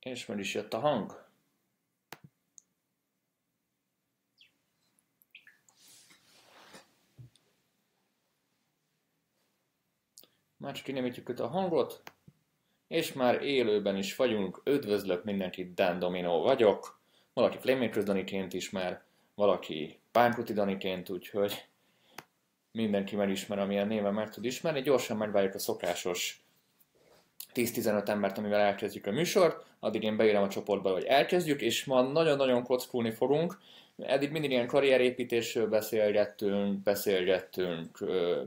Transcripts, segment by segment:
És meg is jött a hang. Már csak kinemítjük itt a hangot, és már élőben is vagyunk. Üdvözlök mindenkit, Dan Domino vagyok. Valaki Flamemakers Daniként ismer, valaki Pánkruti Daniként, úgyhogy mindenki megismer, amilyen néven meg tud ismerni. Gyorsan megvárjuk a szokásos 10-15 embert, amivel elkezdjük a műsort, addig én beírom a csoportba, hogy elkezdjük, és ma nagyon-nagyon kockulni fogunk. Eddig mindig ilyen karrierépítésről beszélgettünk, beszélgettünk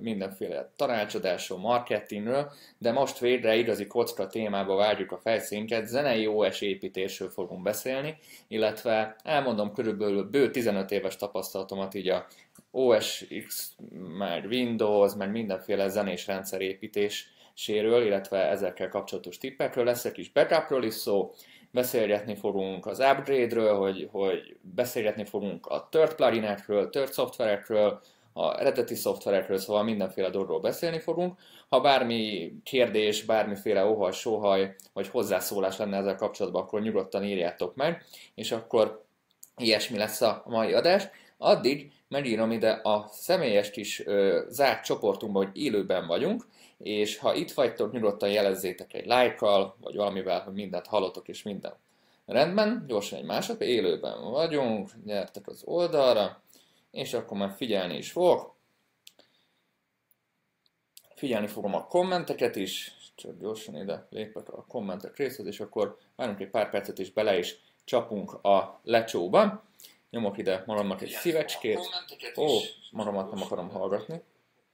mindenféle tanácsadásról, marketingről, de most végre igazi kocka témába várjuk a fejszénket, zenei OS építésről fogunk beszélni, illetve elmondom körülbelül bő 15 éves tapasztalatomat így a OS X, meg Windows, meg mindenféle zenés rendszerépítés séről, illetve ezekkel kapcsolatos tippekről, lesz egy kis backupról is szó, beszélgetni fogunk az upgrade-ről, hogy, hogy beszélgetni fogunk a tört pluginekről, tört szoftverekről, a eredeti szoftverekről, szóval mindenféle dolgokról beszélni fogunk. Ha bármi kérdés, bármiféle óhaj, sóhaj, vagy hozzászólás lenne ezzel kapcsolatban, akkor nyugodtan írjátok meg, és akkor ilyesmi lesz a mai adás. Addig megírom ide a személyes kis ö, zárt csoportunkba, hogy élőben vagyunk, és ha itt vagytok, nyugodtan jelezzétek egy lájkkal, vagy valamivel, hogy mindent hallotok, és minden rendben. Gyorsan egy másod, élőben vagyunk, gyertek az oldalra, és akkor már figyelni is fogok. Figyelni fogom a kommenteket is, csak gyorsan ide lépek a kommentek részhez, és akkor várunk egy pár percet, és bele is csapunk a lecsóba. Nyomok ide magamnak egy szívecskét. Ó, magamat nem akarom hallgatni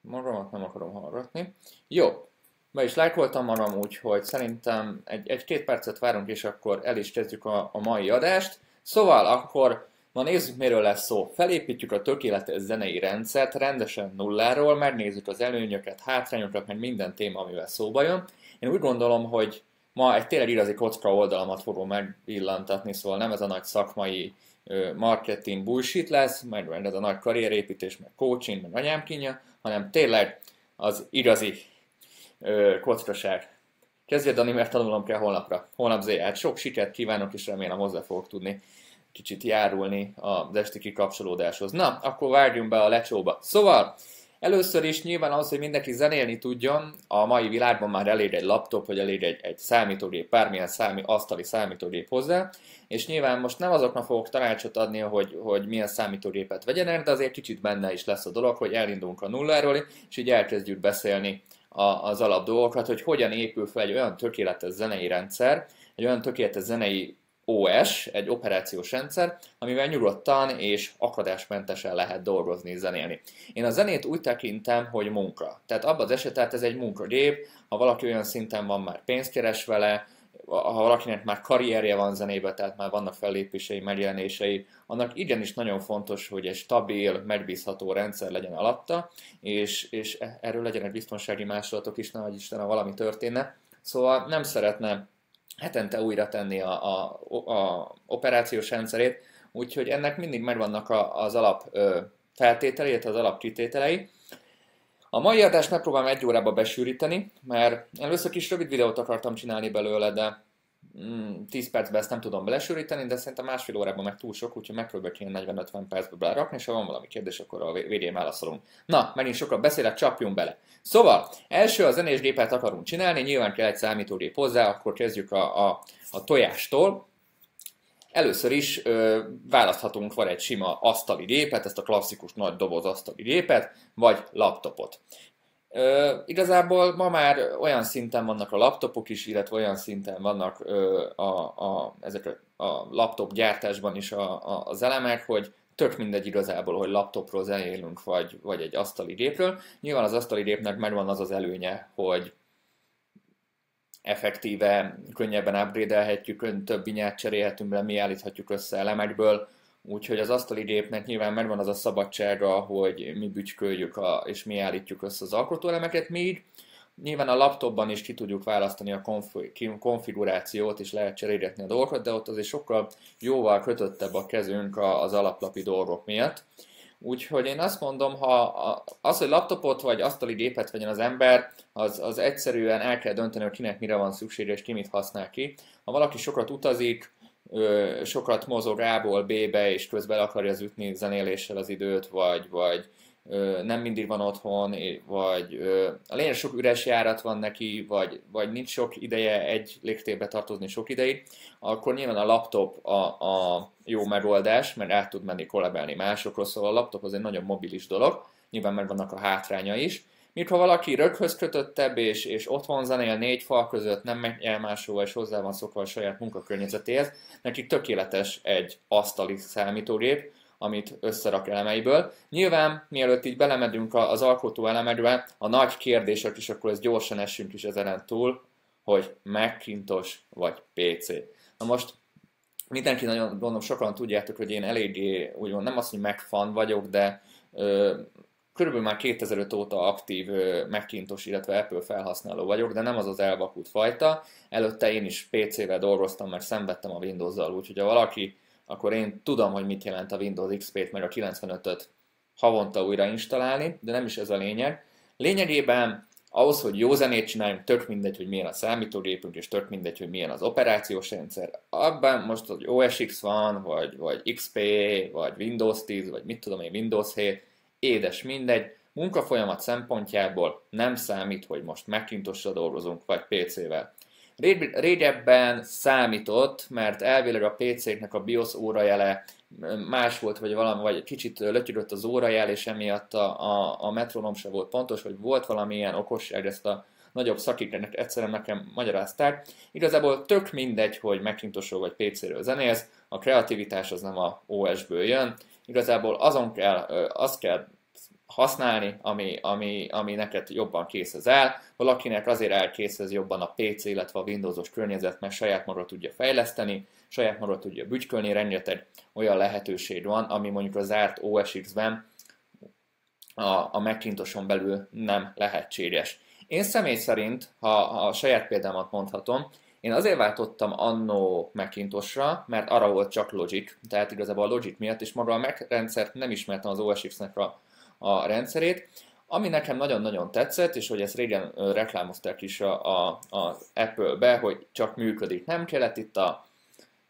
magamat nem akarom hallgatni. Jó, be is lájkoltam magam, úgyhogy szerintem egy, egy-két percet várunk, és akkor el is kezdjük a, a mai adást. Szóval akkor ma nézzük, miről lesz szó. Felépítjük a tökéletes zenei rendszert rendesen nulláról, megnézzük az előnyöket, hátrányokat, meg minden téma, amivel szóba jön. Én úgy gondolom, hogy ma egy tényleg igazi kocka oldalamat fogom megillantatni, szóval nem ez a nagy szakmai marketing bullshit lesz, meg ez a nagy karrierépítés, meg coaching, meg anyámkínja, hanem tényleg az igazi ö, kockaság. Kezdje Dani, mert tanulnom kell holnapra. Holnap zéját. Sok sikert kívánok, és remélem hozzá fogok tudni kicsit járulni az esti kikapcsolódáshoz. Na, akkor várjunk be a lecsóba. Szóval, Először is nyilván az, hogy mindenki zenélni tudjon, a mai világban már elég egy laptop, vagy elég egy, egy számítógép, bármilyen számi, asztali számítógép hozzá, és nyilván most nem azoknak fogok tanácsot adni, hogy, hogy milyen számítógépet vegyenek, de azért kicsit benne is lesz a dolog, hogy elindulunk a nulláról, és így elkezdjük beszélni a, az alap dolgokat, hogy hogyan épül fel egy olyan tökéletes zenei rendszer, egy olyan tökéletes zenei OS, egy operációs rendszer, amivel nyugodtan és akadásmentesen lehet dolgozni, zenélni. Én a zenét úgy tekintem, hogy munka. Tehát abban az esetben ez egy munkagép, ha valaki olyan szinten van, már pénzt keres vele, ha valakinek már karrierje van zenébe, tehát már vannak fellépései, megjelenései, annak igenis nagyon fontos, hogy egy stabil, megbízható rendszer legyen alatta, és, és erről legyen egy biztonsági másolatok is, nehogy Isten, valami történne. Szóval nem szeretne hetente újra tenni a, a, a operációs rendszerét, úgyhogy ennek mindig megvannak a, az alap feltételei, az alap kitételei. A mai adást megpróbálom egy órába besűríteni, mert először kis rövid videót akartam csinálni belőle, de 10 mm, percben ezt nem tudom belesűríteni, de szerintem másfél órában meg túl sok, úgyhogy megpróbálok ilyen 40-50 percbe belerakni, és ha van valami kérdés, akkor a végén válaszolunk. Na, megint sokat beszélek, csapjunk bele. Szóval, első a zenés gépet akarunk csinálni, nyilván kell egy számítógép hozzá, akkor kezdjük a, a, a tojástól. Először is ö, választhatunk vagy egy sima asztali gépet, ezt a klasszikus nagy doboz asztali gépet, vagy laptopot. Ö, igazából ma már olyan szinten vannak a laptopok is, illetve olyan szinten vannak ö, a, a, ezek a, a laptop gyártásban is a, a, az elemek, hogy tök mindegy igazából, hogy laptopról zenélünk, vagy, vagy egy asztali gépről. Nyilván az asztali gépnek megvan az az előnye, hogy effektíve könnyebben upgrade-elhetjük, több vinyát cserélhetünk mi állíthatjuk össze elemekből, Úgyhogy az asztali gépnek nyilván megvan az a szabadsága, hogy mi bütyköljük a, és mi állítjuk össze az alkotóelemeket, míg nyilván a laptopban is ki tudjuk választani a konfigurációt, és lehet cserélgetni a dolgokat, de ott azért sokkal jóval kötöttebb a kezünk az alaplapi dolgok miatt. Úgyhogy én azt mondom, ha az, hogy laptopot vagy asztali gépet vegyen az ember, az, az egyszerűen el kell dönteni, hogy kinek mire van szüksége és ki mit használ ki. Ha valaki sokat utazik, sokat mozog A-ból B-be, és közben akarja ütni zenéléssel az időt, vagy, vagy nem mindig van otthon, vagy a lényeg sok üres járat van neki, vagy, vagy nincs sok ideje egy légtérbe tartozni sok ideig, akkor nyilván a laptop a, a jó megoldás, mert át tud menni kollabálni másokról, szóval a laptop az egy nagyon mobilis dolog, nyilván meg vannak a hátránya is. Míg ha valaki röghöz kötöttebb, és, és otthon zenél négy fal között, nem megy el máshova, és hozzá van szokva a saját munkakörnyezetéhez, nekik tökéletes egy asztali számítógép, amit összerak elemeiből. Nyilván, mielőtt így belemedünk az alkotó elemekbe, a nagy kérdések is, akkor ezt gyorsan essünk is ezen túl, hogy Macintosh vagy PC. Na most mindenki nagyon, gondolom sokan tudjátok, hogy én eléggé, úgymond nem azt, hogy Mac fan vagyok, de ö, körülbelül már 2005 óta aktív Macintosh, illetve Apple felhasználó vagyok, de nem az az elvakult fajta. Előtte én is PC-vel dolgoztam, mert szenvedtem a Windows-zal, úgyhogy ha valaki akkor én tudom, hogy mit jelent a Windows XP-t, meg a 95-öt havonta újra installálni, de nem is ez a lényeg. Lényegében ahhoz, hogy jó zenét csináljunk, tök mindegy, hogy milyen a számítógépünk, és tök mindegy, hogy milyen az operációs rendszer. Abban most, hogy OS X van, vagy, vagy XP, vagy Windows 10, vagy mit tudom én, Windows 7, édes mindegy, munkafolyamat szempontjából nem számít, hogy most macintosh dolgozunk, vagy PC-vel. Régebben számított, mert elvileg a PC-knek a BIOS órajele más volt, vagy valami, vagy kicsit lötyögött az órajel, és emiatt a, a, a metronom se volt pontos, hogy volt valamilyen okosság, ezt a nagyobb szakikrenek egyszerűen nekem magyarázták. Igazából tök mindegy, hogy macintosh vagy PC-ről zenélsz, a kreativitás az nem a OS-ből jön, igazából azon kell, azt kell használni, ami, ami, ami neked jobban készhez el. Valakinek azért elkészhez jobban a PC, illetve a Windowsos környezet, mert saját maga tudja fejleszteni, saját maga tudja bütykölni, rengeteg olyan lehetőség van, ami mondjuk az zárt OS X-ben a, a Macintoson belül nem lehetséges. Én személy szerint, ha, ha a saját példámat mondhatom, én azért váltottam annó Macintosra, mert arra volt csak Logic, tehát igazából a Logic miatt, és maga a Mac rendszert nem ismertem az OS X-nek a a rendszerét. Ami nekem nagyon-nagyon tetszett, és hogy ezt régen reklámozták is a, a, az Apple-be, hogy csak működik. Nem kellett itt a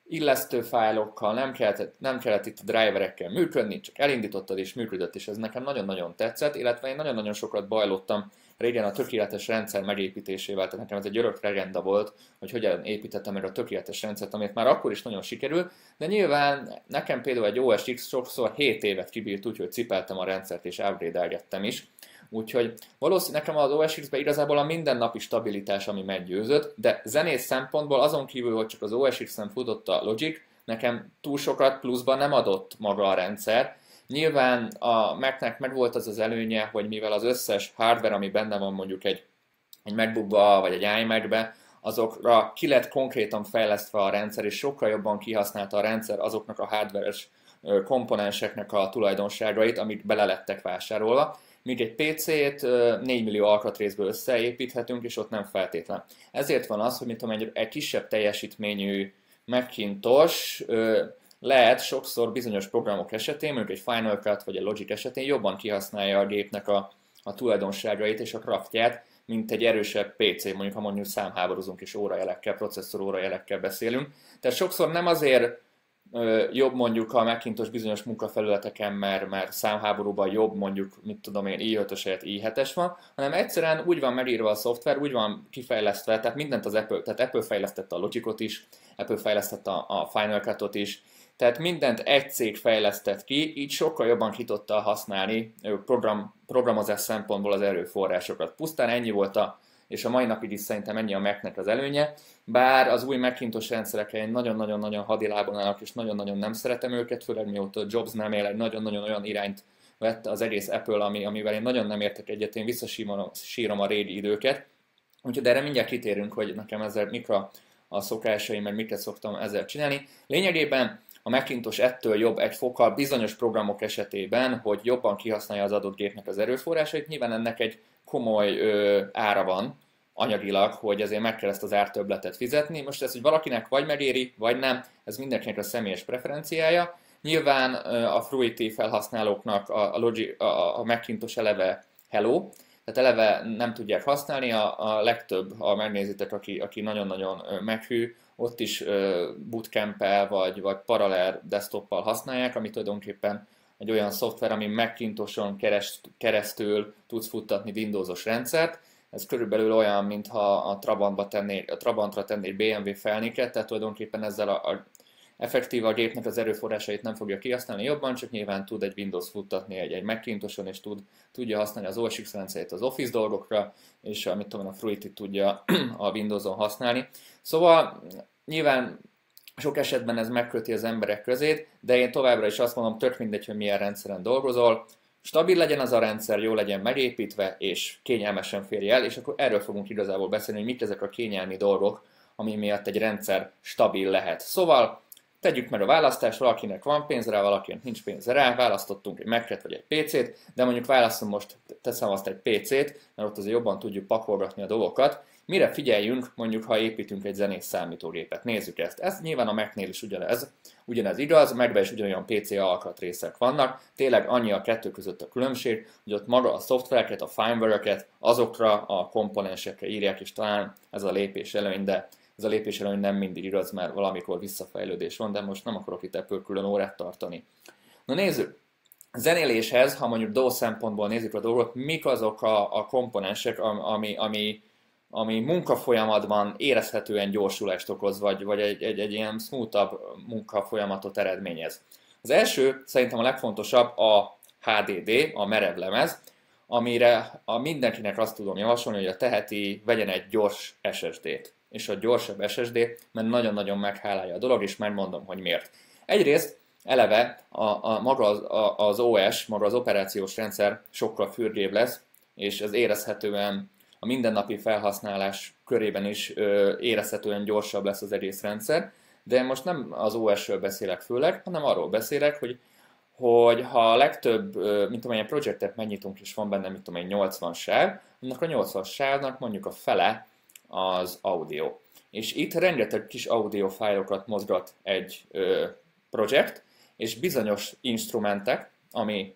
illesztő fájlokkal, nem kellett, nem kellett itt a driverekkel működni, csak elindítottad és működött, és ez nekem nagyon-nagyon tetszett, illetve én nagyon-nagyon sokat bajlottam régen a tökéletes rendszer megépítésével, tehát nekem ez egy örök legenda volt, hogy hogyan építettem meg a tökéletes rendszert, amit már akkor is nagyon sikerül, de nyilván nekem például egy OS X sokszor 7 évet kibírt, úgyhogy cipeltem a rendszert és upgrade is, Úgyhogy valószínűleg nekem az OS X-be igazából a mindennapi stabilitás, ami meggyőzött, de zenész szempontból azon kívül, hogy csak az OS X-en futott a Logic, nekem túl sokat pluszban nem adott maga a rendszer, Nyilván a Mac-nek meg volt az az előnye, hogy mivel az összes hardware, ami benne van mondjuk egy, egy MacBookba vagy egy iMac-be, azokra ki lett konkrétan fejlesztve a rendszer, és sokkal jobban kihasználta a rendszer azoknak a hardware-es komponenseknek a tulajdonságait, amik bele lettek vásárolva, míg egy PC-t 4 millió alkatrészből összeépíthetünk, és ott nem feltétlen. Ezért van az, hogy mint egy, egy kisebb teljesítményű Macintosh lehet sokszor bizonyos programok esetén, mondjuk egy Final Cut vagy egy Logic esetén jobban kihasználja a gépnek a, a tulajdonságait és a craftját, mint egy erősebb PC, mondjuk ha mondjuk számháborúzunk és órajelekkel, processzor órajelekkel beszélünk. Tehát sokszor nem azért ö, jobb mondjuk a Macintosh bizonyos munkafelületeken, mert, mert számháborúban jobb mondjuk, mit tudom én, i5-ös helyett i7-es van, hanem egyszerűen úgy van megírva a szoftver, úgy van kifejlesztve, tehát mindent az Apple, tehát Apple fejlesztette a Logicot is, Apple fejlesztette a, a Final Cut-ot is, tehát mindent egy cég fejlesztett ki, így sokkal jobban ki tudta használni program, programozás szempontból az erőforrásokat. Pusztán ennyi volt a, és a mai napig is szerintem ennyi a Mac-nek az előnye, bár az új Macintosh rendszerek egy nagyon-nagyon-nagyon hadilában állnak, és nagyon-nagyon nem szeretem őket, főleg mióta Jobs nem él, egy nagyon-nagyon olyan irányt vett az egész Apple, ami, amivel én nagyon nem értek egyet, én visszasírom a régi időket. Úgyhogy erre mindjárt kitérünk, hogy nekem ezzel mik a, a szokásaim, meg miket szoktam ezzel csinálni. Lényegében a Macintosh ettől jobb egy fokkal bizonyos programok esetében, hogy jobban kihasználja az adott gépnek az erőforrásait. Nyilván ennek egy komoly ö, ára van anyagilag, hogy ezért meg kell ezt az ártöbletet fizetni. Most ez, hogy valakinek vagy megéri, vagy nem, ez mindenkinek a személyes preferenciája. Nyilván a Fruity felhasználóknak a, Logi, a, a Macintosh eleve hello, tehát eleve nem tudják használni, a, a legtöbb, ha megnézitek, aki, aki nagyon-nagyon meghű, ott is bootcamp vagy, vagy paralel desktoppal használják, ami tulajdonképpen egy olyan szoftver, ami Macintoshon kereszt, keresztül tudsz futtatni Windowsos rendszert. Ez körülbelül olyan, mintha a Trabantba tennél, a Trabantra tennél BMW felniket, tehát tulajdonképpen ezzel a, a effektív a gépnek az erőforrásait nem fogja kihasználni jobban, csak nyilván tud egy Windows futtatni egy, egy Macintoshon, és tud, tudja használni az OS X rendszerét az Office dolgokra, és amit tudom, a Fruity tudja a Windowson használni. Szóval nyilván sok esetben ez megköti az emberek közét, de én továbbra is azt mondom, tök mindegy, hogy milyen rendszeren dolgozol, stabil legyen az a rendszer, jó legyen megépítve, és kényelmesen férj el, és akkor erről fogunk igazából beszélni, hogy mik ezek a kényelmi dolgok, ami miatt egy rendszer stabil lehet. Szóval Tegyük meg a választást, valakinek van pénz rá, valakinek nincs pénz rá, választottunk egy mac vagy egy PC-t, de mondjuk választom most, teszem azt egy PC-t, mert ott azért jobban tudjuk pakolgatni a dolgokat. Mire figyeljünk, mondjuk, ha építünk egy zenés számítógépet? Nézzük ezt. Ez nyilván a Mac-nél is ugyanez, ugyanez igaz, megbe is ugyanolyan PC alkatrészek vannak. Tényleg annyi a kettő között a különbség, hogy ott maga a szoftvereket, a firmware-eket azokra a komponensekre írják, és talán ez a lépés előny, de ez a lépés előny nem mindig igaz, mert valamikor visszafejlődés van, de most nem akarok itt ebből külön órát tartani. Na nézzük, zenéléshez, ha mondjuk DAW szempontból nézzük a dolgot, mik azok a, a komponensek, ami, ami, ami munkafolyamatban érezhetően gyorsulást okoz, vagy, vagy egy, egy, egy ilyen smoothabb munkafolyamatot eredményez. Az első, szerintem a legfontosabb a HDD, a merev lemez, amire a mindenkinek azt tudom javasolni, hogy a teheti vegyen egy gyors SSD-t és a gyorsabb SSD, mert nagyon-nagyon meghálálja a dolog, és megmondom, hogy miért. Egyrészt eleve a, a, maga az, a, az OS, maga az operációs rendszer sokkal fürgébb lesz, és ez érezhetően a mindennapi felhasználás körében is ö, érezhetően gyorsabb lesz az egész rendszer, de most nem az OS-ről beszélek főleg, hanem arról beszélek, hogy hogy ha a legtöbb, mint amilyen projektet megnyitunk, és van benne, mint tudom 80 sáv, annak a 80 sávnak mondjuk a fele az audio. És itt rengeteg kis audio fájlokat mozgat egy ö, projekt, és bizonyos instrumentek, ami,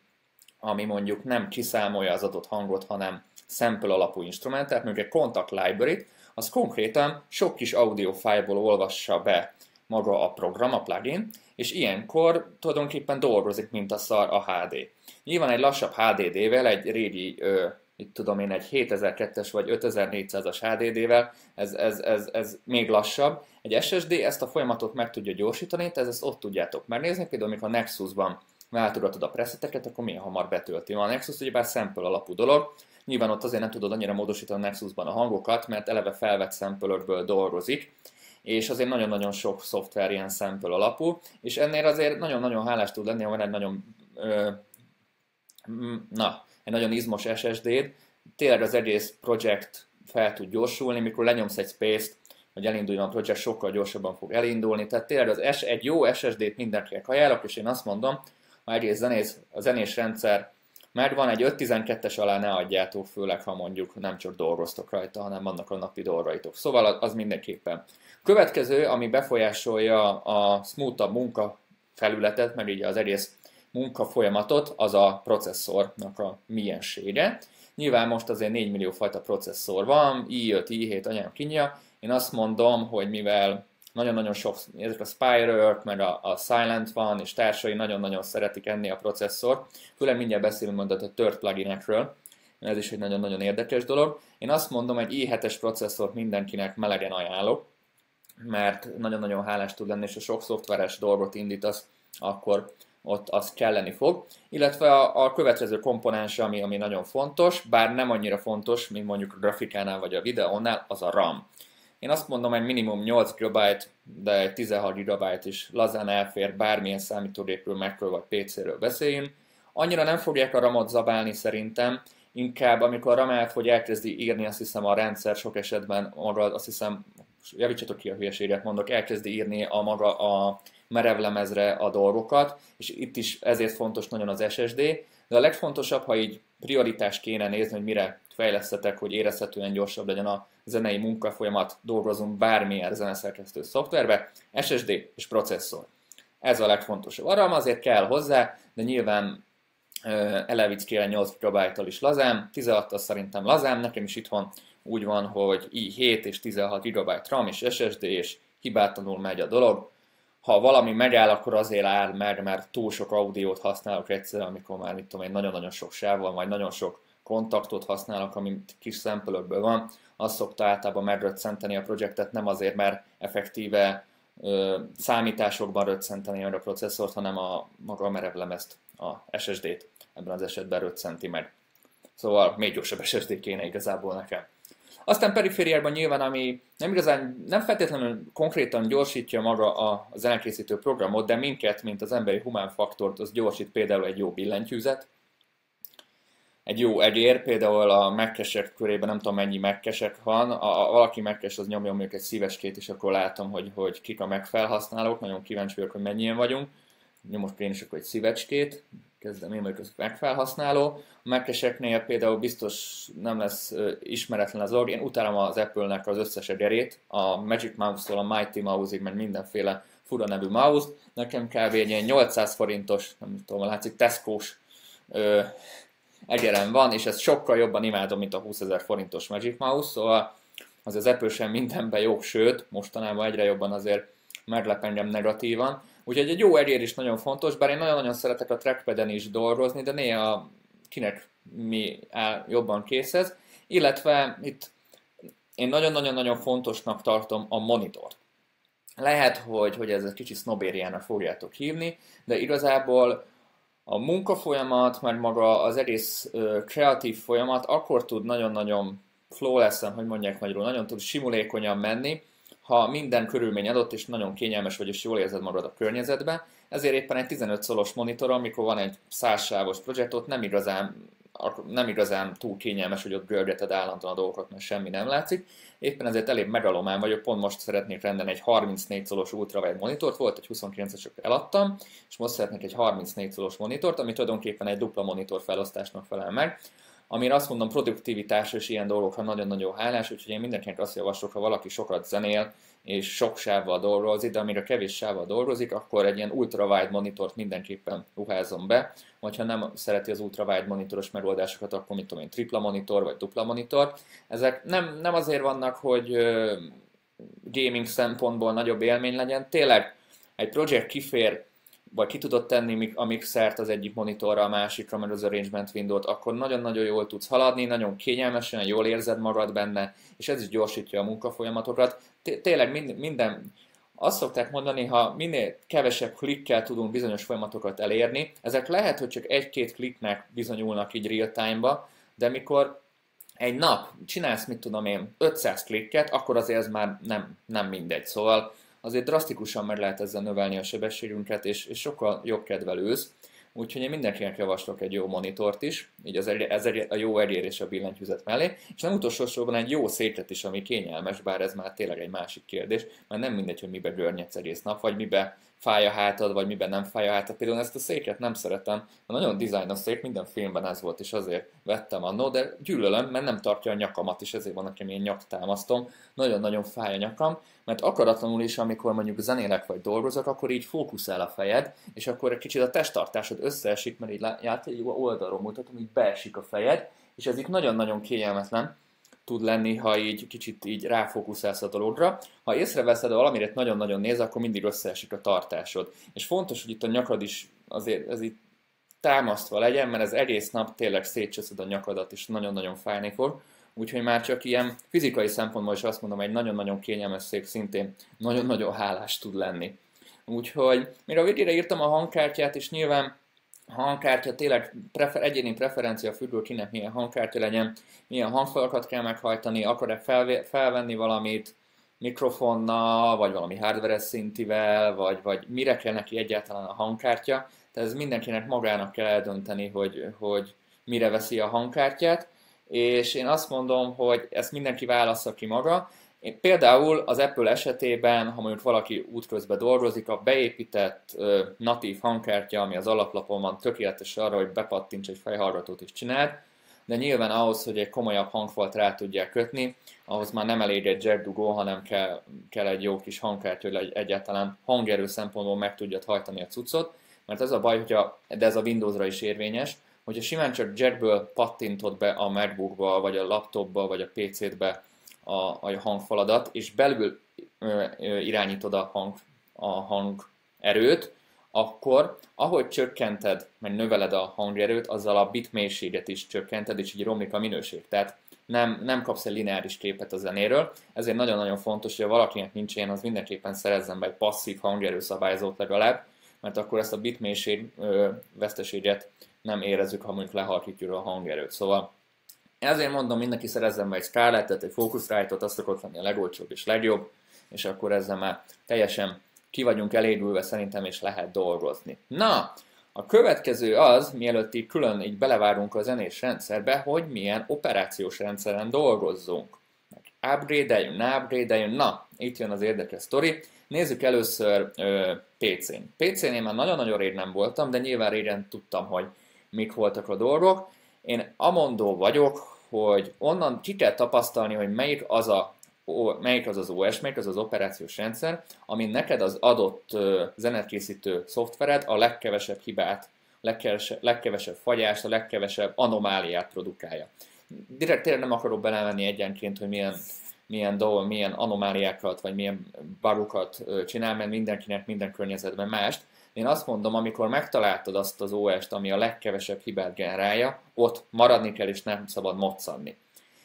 ami mondjuk nem kiszámolja az adott hangot, hanem sample alapú instrument, tehát mondjuk egy contact library az konkrétan sok kis audio fájlból olvassa be maga a program, a plugin, és ilyenkor tulajdonképpen dolgozik, mint a szar a HD. Nyilván egy lassabb HDD-vel, egy régi ö, itt tudom én, egy 7002-es vagy 5400-as HDD-vel, ez, ez, ez, ez még lassabb. Egy SSD ezt a folyamatot meg tudja gyorsítani, tehát ezt ott tudjátok megnézni, például amikor a Nexusban váltogatod a preseteket, akkor milyen hamar betölti. A Nexus ugyebár sample alapú dolog, Nyilván ott azért nem tudod annyira módosítani a Nexusban a hangokat, mert eleve felvett sample dolgozik, és azért nagyon-nagyon sok szoftver ilyen sample alapú, és ennél azért nagyon-nagyon hálás tud lenni, ha van egy nagyon ö, na, egy nagyon izmos SSD-t, tényleg az egész projekt fel tud gyorsulni, mikor lenyomsz egy space-t, hogy elinduljon a projekt, sokkal gyorsabban fog elindulni. Tehát tényleg az S, egy jó SSD-t mindenkinek ajánlok, és én azt mondom, ha egész zenész, a zenés rendszer megvan, egy 5.12-es alá ne adjátok, főleg ha mondjuk nem csak dolgoztok rajta, hanem vannak a napi dolgaitok. Szóval az mindenképpen. Következő, ami befolyásolja a smooth munka felületet, meg így az egész munkafolyamatot, az a processzornak a miensége. Nyilván most azért 4 millió fajta processzor van, i5, i7, anyám kinyia. Én azt mondom, hogy mivel nagyon-nagyon sok, ezek a Spire, meg a, a Silent van, és társai nagyon-nagyon szeretik enni a processzor. Főleg mindjárt beszélünk mondat a tört pluginekről, ez is egy nagyon-nagyon érdekes dolog. Én azt mondom, hogy i7-es processzort mindenkinek melegen ajánlok, mert nagyon-nagyon hálás tud lenni, és a sok szoftveres dolgot indítasz, akkor ott az kelleni fog. Illetve a, a következő komponens, ami, ami nagyon fontos, bár nem annyira fontos, mint mondjuk a grafikánál vagy a videónál, az a RAM. Én azt mondom, hogy minimum 8 GB, de egy 16 GB is lazán elfér bármilyen számítógépről, Macről vagy PC-ről beszéljünk. Annyira nem fogják a RAM-ot zabálni szerintem, inkább amikor a RAM elfogy elkezdi írni, azt hiszem a rendszer sok esetben maga, azt hiszem, javítsatok ki a hülyeséget mondok, elkezdi írni a maga a merevlemezre a dolgokat, és itt is ezért fontos nagyon az SSD, de a legfontosabb, ha így prioritás kéne nézni, hogy mire fejlesztetek, hogy érezhetően gyorsabb legyen a zenei munkafolyamat, dolgozunk bármilyen zeneszerkesztő szoftverbe, SSD és processzor. Ez a legfontosabb. Arra azért kell hozzá, de nyilván Elevickére 8 GB is lazám, 16 az szerintem lazám, nekem is itthon úgy van, hogy i7 és 16 GB RAM és SSD, és hibátlanul megy a dolog. Ha valami megáll, akkor azért áll meg, mert túl sok audiót használok egyszerűen, amikor már mit tudom én, nagyon-nagyon sok sávval, vagy nagyon sok kontaktot használok, ami kis szempölökből van, az szokta általában megröccenteni a projektet, nem azért, mert effektíve ö, számításokban röccenteni a processzort, hanem a maga a merevlemezt, a SSD-t ebben az esetben röccenti meg. Szóval még gyorsabb SSD kéne igazából nekem. Aztán perifériában nyilván, ami nem igazán, nem feltétlenül konkrétan gyorsítja maga a, az programot, de minket, mint az emberi humán faktort, az gyorsít például egy jó billentyűzet, egy jó egér, például a megkesek körében nem tudom mennyi megkesek van, a, a, valaki megkes, az nyomja mondjuk egy szíveskét, és akkor látom, hogy, hogy kik a megfelhasználók, nagyon kíváncsi vagyok, hogy mennyien vagyunk. Nyomok én is akkor egy szívecskét, kezdem én vagyok az megfelhasználó. A megkeseknél például biztos nem lesz ismeretlen az org, én utálom az Apple-nek az összes egerét, a Magic Mouse-tól a Mighty Mouse-ig, meg mindenféle fura nevű mouse Nekem kb. egy ilyen 800 forintos, nem tudom, látszik, Tesco-s uh, egerem van, és ezt sokkal jobban imádom, mint a 20 ezer forintos Magic Mouse, szóval az az Apple sem mindenben jó, sőt, mostanában egyre jobban azért meglep engem negatívan. Úgyhogy egy jó erér is nagyon fontos, bár én nagyon-nagyon szeretek a trackpaden is dolgozni, de néha kinek mi áll jobban készhez. Illetve itt én nagyon-nagyon-nagyon fontosnak tartom a monitort. Lehet, hogy, hogy ez egy kicsit sznobériának fogjátok hívni, de igazából a munkafolyamat, meg maga az egész ö, kreatív folyamat akkor tud nagyon-nagyon flawless-en, hogy mondják magyarul, nagyon tud simulékonyan menni, ha minden körülmény adott, és nagyon kényelmes vagy, és jól érzed magad a környezetbe. Ezért éppen egy 15 szolos monitor, amikor van egy százsávos projekt, ott nem igazán, nem igazán túl kényelmes, hogy ott görgeted állandóan a dolgokat, mert semmi nem látszik. Éppen ezért elég megalomán vagyok, pont most szeretnék rendelni egy 34 szolos ultrawide monitort, volt egy 29 csak eladtam, és most szeretnék egy 34 szolos monitort, ami tulajdonképpen egy dupla monitor felosztásnak felel meg amire azt mondom, produktivitás és ilyen dolgokra nagyon-nagyon hálás, úgyhogy én mindenkinek azt javaslok, ha valaki sokat zenél, és sok sávval dolgozik, de amire kevés sávval dolgozik, akkor egy ilyen ultrawide monitort mindenképpen ruházom be, vagy ha nem szereti az ultrawide monitoros megoldásokat, akkor mit tudom én, tripla monitor vagy dupla monitor. Ezek nem, nem azért vannak, hogy gaming szempontból nagyobb élmény legyen, tényleg egy projekt kifér vagy ki tudod tenni a mixert az egyik monitorra a másikra, mert az arrangement window-t, akkor nagyon-nagyon jól tudsz haladni, nagyon kényelmesen, jól érzed magad benne, és ez is gyorsítja a munkafolyamatokat. Tényleg minden, azt szokták mondani, ha minél kevesebb klikkel tudunk bizonyos folyamatokat elérni, ezek lehet, hogy csak egy-két kliknek bizonyulnak így real time-ba, de mikor egy nap csinálsz, mit tudom én, 500 klikket, akkor azért ez már nem, nem mindegy. Szóval azért drasztikusan meg lehet ezzel növelni a sebességünket, és, és sokkal jobb kedvelőz. Úgyhogy én mindenkinek javaslok egy jó monitort is, így az, ez a jó elérés a billentyűzet mellé, és nem utolsó sorban egy jó széket is, ami kényelmes, bár ez már tényleg egy másik kérdés, mert nem mindegy, hogy mibe görnyedsz egész nap, vagy mibe fáj a hátad, vagy miben nem fáj a hátad. Például ezt a széket nem szeretem, nagyon a szék, minden filmben ez volt, és azért vettem annó, de gyűlölöm, mert nem tartja a nyakamat, és ezért van nekem ilyen nyaktámasztom. Nagyon-nagyon fáj a nyakam, mert akaratlanul is, amikor mondjuk zenélek vagy dolgozok, akkor így fókuszál a fejed, és akkor egy kicsit a testtartásod összeesik, mert így járt, egy oldalról mutatom, így beesik a fejed, és ez itt nagyon-nagyon kényelmetlen tud lenni, ha így kicsit így ráfókuszálsz a dologra. Ha észreveszed, hogy valamire nagyon-nagyon néz, akkor mindig összeesik a tartásod. És fontos, hogy itt a nyakad is azért ez itt támasztva legyen, mert ez egész nap tényleg szétcseszed a nyakadat, és nagyon-nagyon fájni fog. Úgyhogy már csak ilyen fizikai szempontból is azt mondom, egy nagyon-nagyon kényelmes szék szintén nagyon-nagyon hálás tud lenni. Úgyhogy mire a végére írtam a hangkártyát, és nyilván hangkártya tényleg prefer, egyéni preferencia függő, kinek milyen hangkártya legyen, milyen hangfalakat kell meghajtani, akar-e fel, felvenni valamit mikrofonnal, vagy valami hardware szintivel, vagy, vagy mire kell neki egyáltalán a hangkártya. Tehát ez mindenkinek magának kell eldönteni, hogy, hogy mire veszi a hangkártyát, és én azt mondom, hogy ezt mindenki válassza ki maga, én például az Apple esetében, ha mondjuk valaki útközben dolgozik, a beépített natív hangkártya, ami az alaplapon van, tökéletes arra, hogy bepattints egy fejhallgatót és csináld, de nyilván ahhoz, hogy egy komolyabb hangfalt rá tudják kötni, ahhoz már nem elég egy jackdugó, hanem kell, kell egy jó kis hangkártya, hogy egyáltalán hangerő szempontból meg tudjad hajtani a cuccot, mert ez a baj, hogyha, de ez a Windowsra is érvényes, hogyha simán csak jackből pattintod be a MacBookba, vagy a laptopba, vagy a PC-be a, a hangfaladat, és belül irányítod a hang, a hang erőt, akkor ahogy csökkented, meg növeled a hangerőt, azzal a bit mélységet is csökkented, és így romlik a minőség. Tehát nem, nem kapsz egy lineáris képet a zenéről, ezért nagyon-nagyon fontos, hogy ha valakinek nincs ilyen, az mindenképpen szerezzen be egy passzív hangerő szabályzót legalább, mert akkor ezt a bit mélység ö, veszteséget nem érezzük, ha mondjuk lehalkítjuk a hangerőt. Szóval ezért mondom, mindenki szerezzen be egy Scarlettet, egy Focusrite-ot, azt szokott lenni a legolcsóbb és legjobb, és akkor ezzel már teljesen ki vagyunk elégülve szerintem, és lehet dolgozni. Na, a következő az, mielőtt így külön így belevárunk a zenés rendszerbe, hogy milyen operációs rendszeren dolgozzunk. Upgrade-eljünk, ne upgrade-eljünk. Na, itt jön az érdekes sztori. Nézzük először ö, PC-n. PC-n én már nagyon-nagyon rég nem voltam, de nyilván régen tudtam, hogy mik voltak a dolgok. Én amondó vagyok, hogy onnan ki kell tapasztalni, hogy melyik az a melyik az az OS, melyik az az operációs rendszer, ami neked az adott zenetkészítő szoftvered a legkevesebb hibát, legkevesebb, legkevesebb fagyást, a legkevesebb anomáliát produkálja. Direkt tényleg nem akarok belemenni egyenként, hogy milyen, milyen dolog, milyen anomáliákat, vagy milyen bugokat csinál, mert mindenkinek minden környezetben mást. Én azt mondom, amikor megtaláltad azt az OS-t, ami a legkevesebb hibát generálja, ott maradni kell, és nem szabad moccanni.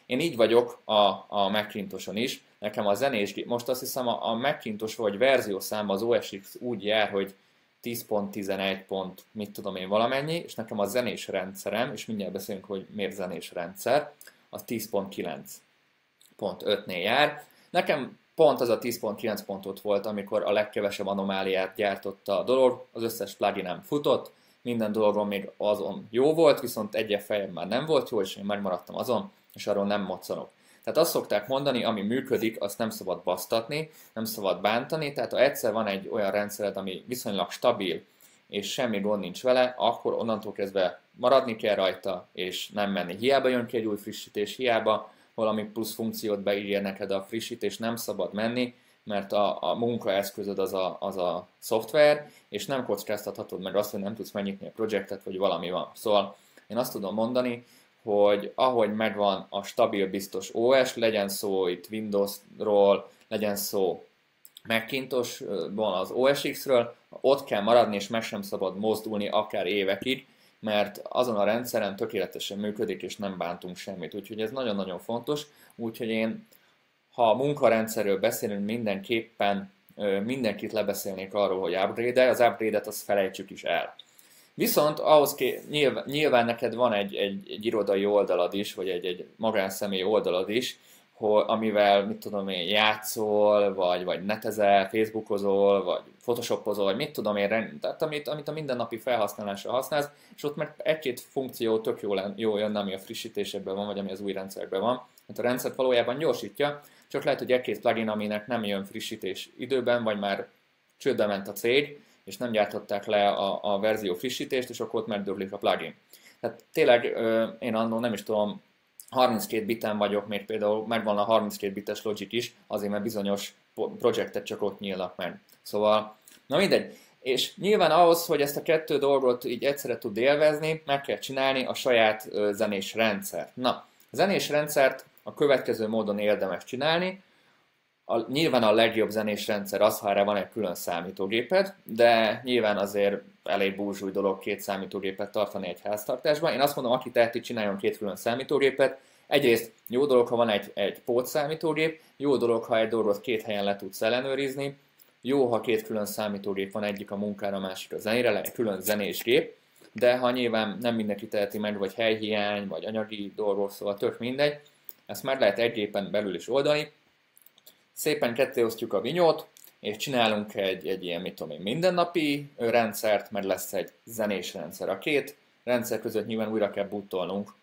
Én így vagyok a, a Macintoson is, nekem a zenés, most azt hiszem a, a Macintos vagy verziószám az OS X úgy jár, hogy 10.11 pont, mit tudom én valamennyi, és nekem a zenés rendszerem, és mindjárt beszélünk, hogy miért zenés rendszer, az 10.9.5-nél jár. Nekem pont az a 10.9 pontot volt, amikor a legkevesebb anomáliát gyártotta a dolog, az összes pluginem futott, minden dologom még azon jó volt, viszont egyet fejem már nem volt jó, és én megmaradtam azon, és arról nem moccanok. Tehát azt szokták mondani, ami működik, azt nem szabad basztatni, nem szabad bántani, tehát ha egyszer van egy olyan rendszered, ami viszonylag stabil, és semmi gond nincs vele, akkor onnantól kezdve maradni kell rajta, és nem menni. Hiába jön ki egy új frissítés, hiába valami plusz funkciót beírja neked a frissítés, nem szabad menni, mert a, a munkaeszközöd az a, az a szoftver, és nem kockáztathatod meg azt, hogy nem tudsz megnyitni a projektet, vagy valami van. Szóval én azt tudom mondani, hogy ahogy megvan a stabil biztos OS, legyen szó itt Windows-ról, legyen szó Macintosh-ban az OS X-ről, ott kell maradni, és meg sem szabad mozdulni akár évekig, mert azon a rendszeren tökéletesen működik, és nem bántunk semmit. Úgyhogy ez nagyon-nagyon fontos. Úgyhogy én, ha a munkarendszerről beszélünk, mindenképpen mindenkit lebeszélnék arról, hogy upgrade az upgrade-et azt felejtsük is el. Viszont ahhoz ké, nyilván, nyilván neked van egy, egy, egy irodai oldalad is, vagy egy, egy magánszemély oldalad is, hogy, amivel, mit tudom én, játszol, vagy, vagy netezel, facebookozol, vagy photoshopozol, vagy mit tudom én, tehát amit, amit a mindennapi felhasználásra használsz, és ott meg egy-két funkció tök jó, jó jönne, ami a frissítésekben van, vagy ami az új rendszerben van. Hát a rendszert valójában gyorsítja, csak lehet, hogy egy-két plugin, aminek nem jön frissítés időben, vagy már csődbe ment a cég, és nem gyártották le a, a verzió frissítést, és akkor ott megdörlik a plugin. Tehát tényleg én annól nem is tudom, 32 biten vagyok, még például megvan a 32 bites Logic is, azért mert bizonyos projektet csak ott nyílnak meg. Szóval, na mindegy. És nyilván ahhoz, hogy ezt a kettő dolgot így egyszerre tud élvezni, meg kell csinálni a saját zenés rendszert. Na, a zenés rendszert a következő módon érdemes csinálni a, nyilván a legjobb zenés rendszer az, ha erre van egy külön számítógéped, de nyilván azért elég búzsúly dolog két számítógépet tartani egy háztartásban. Én azt mondom, aki teheti, csináljon két külön számítógépet. Egyrészt jó dolog, ha van egy, egy pót számítógép, jó dolog, ha egy dolgot két helyen le tudsz ellenőrizni, jó, ha két külön számítógép van, egyik a munkára, a másik a zenére, egy külön zenés gép, de ha nyilván nem mindenki teheti meg, vagy helyhiány, vagy anyagi dolgok, szóval tök mindegy, ezt már lehet egy gépen belül is oldani, szépen kettéosztjuk a vinyót, és csinálunk egy, egy ilyen, mit tudom én, mindennapi rendszert, mert lesz egy zenés rendszer. A két rendszer között nyilván újra kell butolnunk,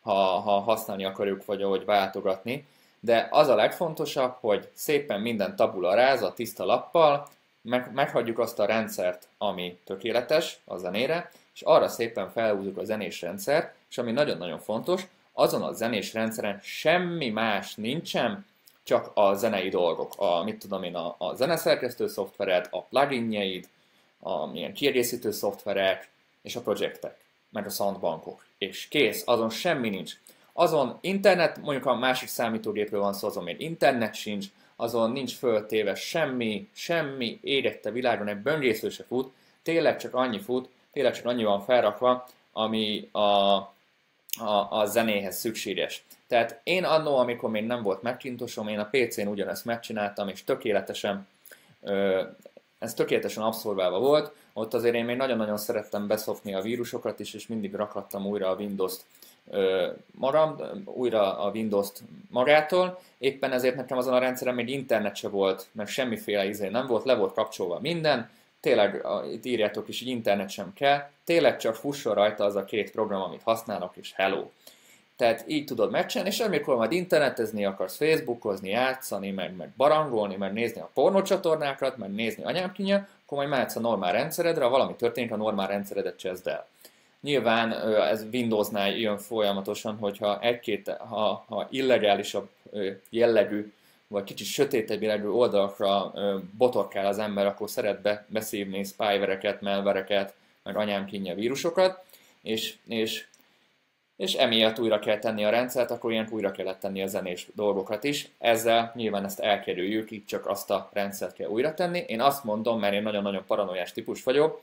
ha, ha használni akarjuk, vagy ahogy váltogatni, de az a legfontosabb, hogy szépen minden tabula a tiszta lappal, meg, meghagyjuk azt a rendszert, ami tökéletes a zenére, és arra szépen felhúzzuk a zenés rendszert, és ami nagyon-nagyon fontos, azon a zenés rendszeren semmi más nincsen, csak a zenei dolgok, a, mit tudom én, a, a zeneszerkesztő szoftvered, a pluginjeid, a milyen kiegészítő szoftverek, és a projektek, meg a soundbankok. És kész, azon semmi nincs. Azon internet, mondjuk a másik számítógépről van szó, azon még internet sincs, azon nincs föltéve semmi, semmi érette világon, egy böngésző se fut, tényleg csak annyi fut, tényleg csak annyi van felrakva, ami a, a, a zenéhez szükséges. Tehát én annó, amikor még nem volt Macintosom, én a PC-n ugyanezt megcsináltam, és tökéletesen, ez tökéletesen abszolválva volt. Ott azért én még nagyon-nagyon szerettem beszopni a vírusokat is, és mindig rakattam újra a Windows-t magam, újra a Windows-t magától. Éppen ezért nekem azon a rendszeren még internet se volt, meg semmiféle izé nem volt, le volt kapcsolva minden. Tényleg, itt írjátok is, hogy internet sem kell. Tényleg csak fusson rajta az a két program, amit használok, és hello. Tehát így tudod megcsinálni, és amikor majd internetezni akarsz, facebookozni, játszani, meg, meg barangolni, meg nézni a pornócsatornákat, meg nézni anyámkinya, akkor majd mehetsz a normál rendszeredre, ha valami történik, a normál rendszeredet cseszd el. Nyilván ez Windowsnál jön folyamatosan, hogyha egy-két, ha, ha illegálisabb jellegű, vagy kicsit sötétebb jellegű oldalakra botorkál az ember, akkor szeret be, beszívni spyvereket, melvereket, meg anyámkínja vírusokat, és, és és emiatt újra kell tenni a rendszert, akkor ilyen újra kellett tenni a zenés dolgokat is. Ezzel nyilván ezt elkerüljük, így csak azt a rendszert kell újra tenni. Én azt mondom, mert én nagyon-nagyon paranoiás típus vagyok,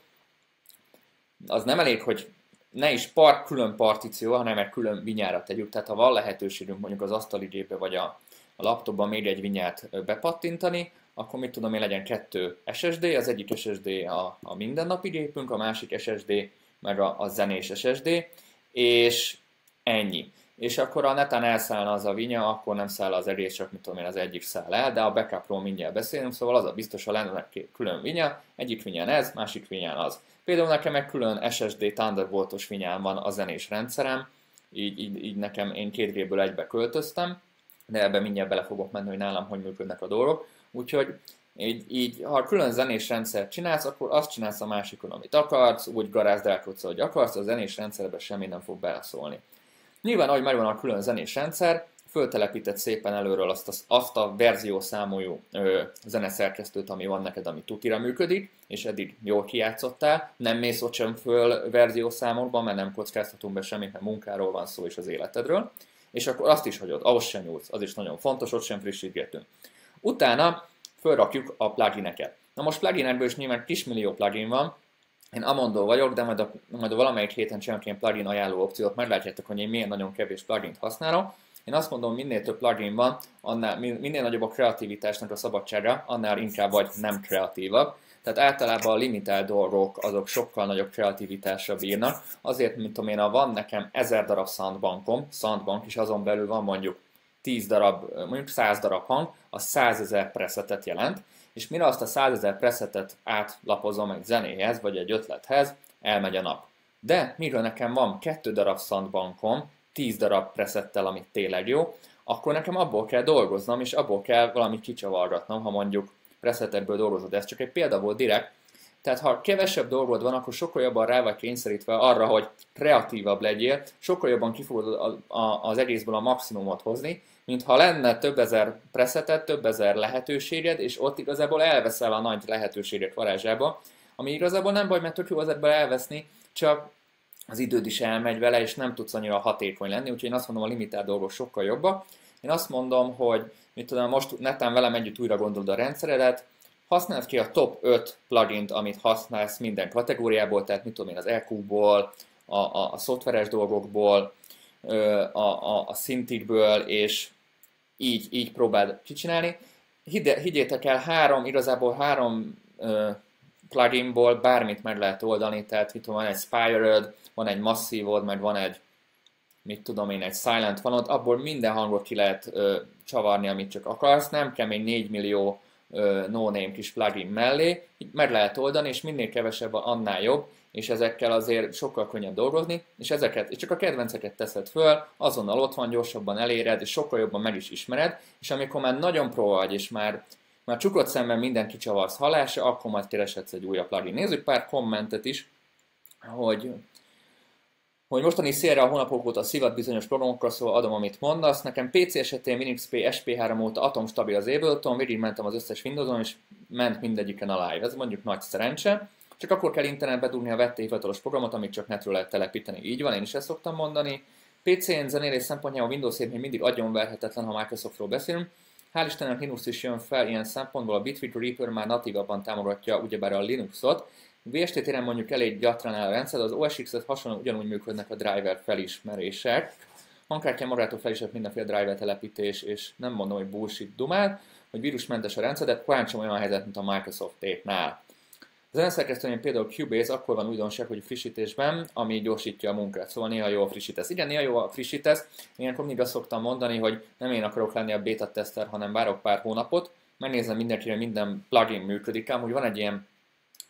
az nem elég, hogy ne is part, külön partíció, hanem egy külön vinyára tegyük. Tehát ha van lehetőségünk mondjuk az asztali gépbe vagy a, a laptopban még egy vinyát bepattintani, akkor mit tudom én, legyen kettő SSD, az egyik SSD a, a mindennapi gépünk, a másik SSD meg a, a zenés SSD, és ennyi. És akkor a neten elszállna az a vinya, akkor nem száll az egész, csak mit tudom én, az egyik száll el, de a backupról mindjárt beszélünk, szóval az a biztos, ha lenne külön vinya, egyik vinyán ez, másik vinyán az. Például nekem egy külön SSD Thunderboltos vinyán van a zenés rendszerem, így, így, így nekem én két gépből egybe költöztem, de ebbe mindjárt bele fogok menni, hogy nálam hogy működnek a dolgok. Úgyhogy így, így, ha külön zenés rendszert csinálsz, akkor azt csinálsz a másikon, amit akarsz, úgy garázdálkodsz, hogy akarsz, a zenés rendszerbe semmi nem fog beleszólni. Nyilván, ahogy megvan a külön zenés rendszer, föltelepített szépen előről azt a, azt a verziószámú ö, zeneszerkesztőt, ami van neked, ami tutira működik, és eddig jól kijátszottál. Nem mész ott sem föl verziószámokban, mert nem kockáztatunk be semmit, mert munkáról van szó és az életedről. És akkor azt is hagyod, ahhoz sem nyúlsz, az is nagyon fontos, ott sem frissítgetünk. Utána fölrakjuk a plugineket. Na most pluginekből is nyilván kismillió plugin van, én Amondó vagyok, de majd a, majd a valamelyik héten csinálok ilyen plugin ajánló opciót, meglátjátok, hogy én milyen nagyon kevés plugin használok. Én azt mondom, minél több plugin van, annál, minél nagyobb a kreativitásnak a szabadsága, annál inkább vagy nem kreatívabb. Tehát általában a limitált dolgok azok sokkal nagyobb kreativitásra bírnak. Azért, mint tudom én, a van nekem 1000 darab soundbankom, soundbank, és azon belül van mondjuk 10 darab, mondjuk 100 darab hang, az 100 ezer presetet jelent, és mire azt a 100 ezer presetet átlapozom egy zenéhez, vagy egy ötlethez, elmegy a nap. De miről nekem van kettő darab soundbankom, 10 darab presettel, amit tényleg jó, akkor nekem abból kell dolgoznom, és abból kell valamit kicsavargatnom, ha mondjuk presetekből dolgozod. Ez csak egy példa volt direkt. Tehát ha kevesebb dolgod van, akkor sokkal jobban rá vagy kényszerítve arra, hogy kreatívabb legyél, sokkal jobban ki fogod az egészből a maximumot hozni, mint ha lenne több ezer presetet, több ezer lehetőséged, és ott igazából elveszel a nagy lehetőségek varázsába, ami igazából nem baj, mert tök jó az ebből elveszni, csak az időd is elmegy vele, és nem tudsz annyira hatékony lenni, úgyhogy én azt mondom, a limitált dolgok sokkal jobbak. Én azt mondom, hogy mit tudom, most netán velem együtt újra gondolod a rendszeredet, használd ki a top 5 plugint, amit használsz minden kategóriából, tehát mit tudom én, az EQ-ból, a, a, a szoftveres dolgokból, a, a, a szintikből, és így, így próbáld kicsinálni. Hide, higgyétek el, három, igazából három ö, pluginból bármit meg lehet oldani, tehát itt van egy Spired, van egy masszívod, meg van egy, mit tudom én, egy Silent van ott, abból minden hangot ki lehet ö, csavarni, amit csak akarsz, nem kell még 4 millió no-name kis plugin mellé, így meg lehet oldani, és minél kevesebb annál jobb, és ezekkel azért sokkal könnyebb dolgozni, és ezeket, és csak a kedvenceket teszed föl, azonnal ott van, gyorsabban eléred, és sokkal jobban meg is ismered, és amikor már nagyon pro vagy, és már, már csukott szemben mindenki csavarsz halása, akkor majd kereshetsz egy újabb plugin. Nézzük pár kommentet is, hogy hogy mostani szélre a hónapok óta szivat bizonyos programokra, szóval adom, amit mondasz. Nekem PC esetén WinXP SP3 óta atom stabil az Ableton, végigmentem az összes Windowson, és ment mindegyiken a live. Ez mondjuk nagy szerencse. Csak akkor kell internetbe dugni a vette hivatalos programot, amit csak netről lehet telepíteni. Így van, én is ezt szoktam mondani. PC-n zenélés szempontjából Windows 7 még mindig agyonverhetetlen, ha Microsoftról beszélünk. Hál' Istennek Linux is jön fel ilyen szempontból, a Bitwig Reaper már natívabban támogatja ugyebár a Linuxot, VST téren mondjuk elég gyatran áll a rendszer, az OS X-et hasonlóan ugyanúgy működnek a driver felismerések. Hangkártya magától felismert mindenféle driver telepítés, és nem mondom, hogy bullshit dumál, hogy vírusmentes a rendszer, de sem olyan helyzet, mint a Microsoft-éknál. Az zeneszerkesztőnél például Cubase akkor van újdonság, hogy frissítésben, ami gyorsítja a munkát, szóval néha jól frissítesz. Igen, néha jól frissítesz, ilyenkor mindig azt szoktam mondani, hogy nem én akarok lenni a beta tester, hanem várok pár hónapot, megnézem mindenkire, minden plugin működik, ám hogy van egy ilyen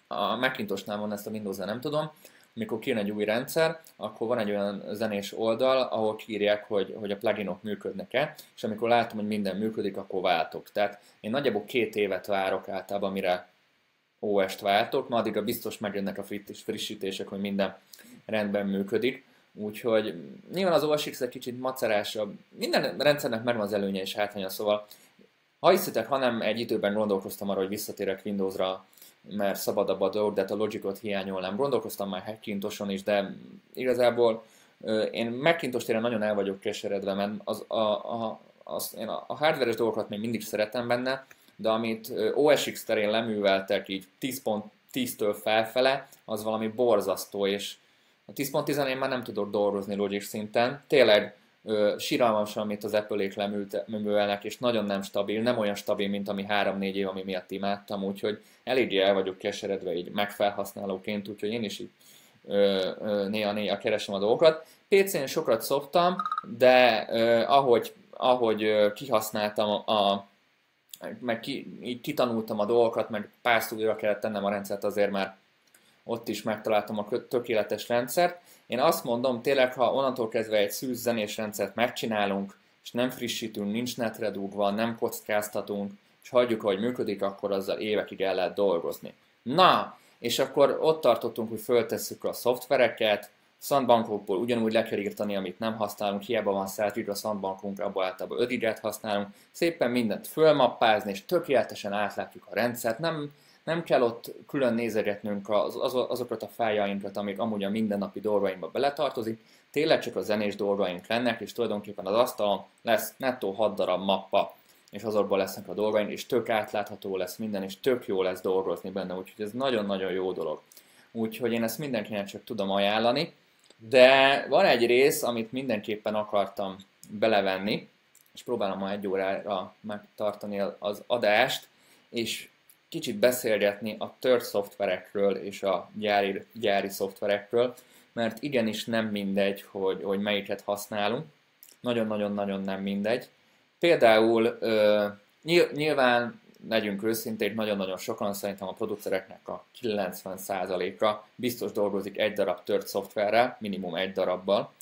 a Macintosnál van ezt a windows nem tudom, amikor kijön egy új rendszer, akkor van egy olyan zenés oldal, ahol kírják, hogy, hogy a pluginok működnek-e, és amikor látom, hogy minden működik, akkor váltok. Tehát én nagyjából két évet várok általában, mire OS-t váltok, ma addigra biztos megjönnek a frissítések, hogy minden rendben működik. Úgyhogy nyilván az OS X egy kicsit macerásabb. Minden rendszernek megvan az előnye és hátránya, szóval ha hiszitek, hanem egy időben gondolkoztam arra, hogy visszatérek Windowsra mert szabadabb a dolog, de hát a logicot hiányolnám. Gondolkoztam már Hackintoson is, de igazából én Macintosh téren nagyon el vagyok keseredve, mert az, a, a, az, én a, a hardveres dolgokat még mindig szeretem benne, de amit OS X terén leműveltek így 10.10-től felfele, az valami borzasztó, és a 10.10 én már nem tudok dolgozni logic szinten. Tényleg síralmas, amit az Apple-ék leművelnek, és nagyon nem stabil, nem olyan stabil, mint ami 3-4 év, ami miatt imádtam, úgyhogy eléggé el vagyok keseredve így megfelhasználóként, úgyhogy én is így néha-néha keresem a dolgokat. PC-n sokat szoktam, de ö, ahogy, ahogy ö, kihasználtam a, meg ki, így kitanultam a dolgokat, meg pár újra kellett tennem a rendszert, azért már ott is megtaláltam a tökéletes rendszert. Én azt mondom, tényleg, ha onnantól kezdve egy szűz zenés rendszert megcsinálunk, és nem frissítünk, nincs netre dugva, nem kockáztatunk, és hagyjuk, hogy működik, akkor azzal évekig el lehet dolgozni. Na, és akkor ott tartottunk, hogy föltesszük a szoftvereket, Sandbankokból ugyanúgy le kell írtani, amit nem használunk, hiába van 100 a Sandbankunk, abból általában 5 használunk, szépen mindent fölmappázni, és tökéletesen átlátjuk a rendszert, nem nem kell ott külön nézegetnünk az, az, azokat a fájainkat, amik amúgy a mindennapi dolgainkba beletartozik, tényleg csak a zenés dolgaink lennek, és tulajdonképpen az asztalon lesz nettó 6 darab mappa, és azokban lesznek a dolgaink, és tök átlátható lesz minden, és tök jó lesz dolgozni benne, úgyhogy ez nagyon-nagyon jó dolog. Úgyhogy én ezt mindenkinek csak tudom ajánlani, de van egy rész, amit mindenképpen akartam belevenni, és próbálom ma egy órára megtartani az adást, és kicsit beszélgetni a tört szoftverekről és a gyári, gyári szoftverekről, mert igenis nem mindegy, hogy, hogy melyiket használunk. Nagyon-nagyon-nagyon nem mindegy. Például nyilván legyünk őszinték, nagyon-nagyon sokan, szerintem a producereknek a 90%-a biztos dolgozik egy darab tört szoftverrel, minimum egy darabbal,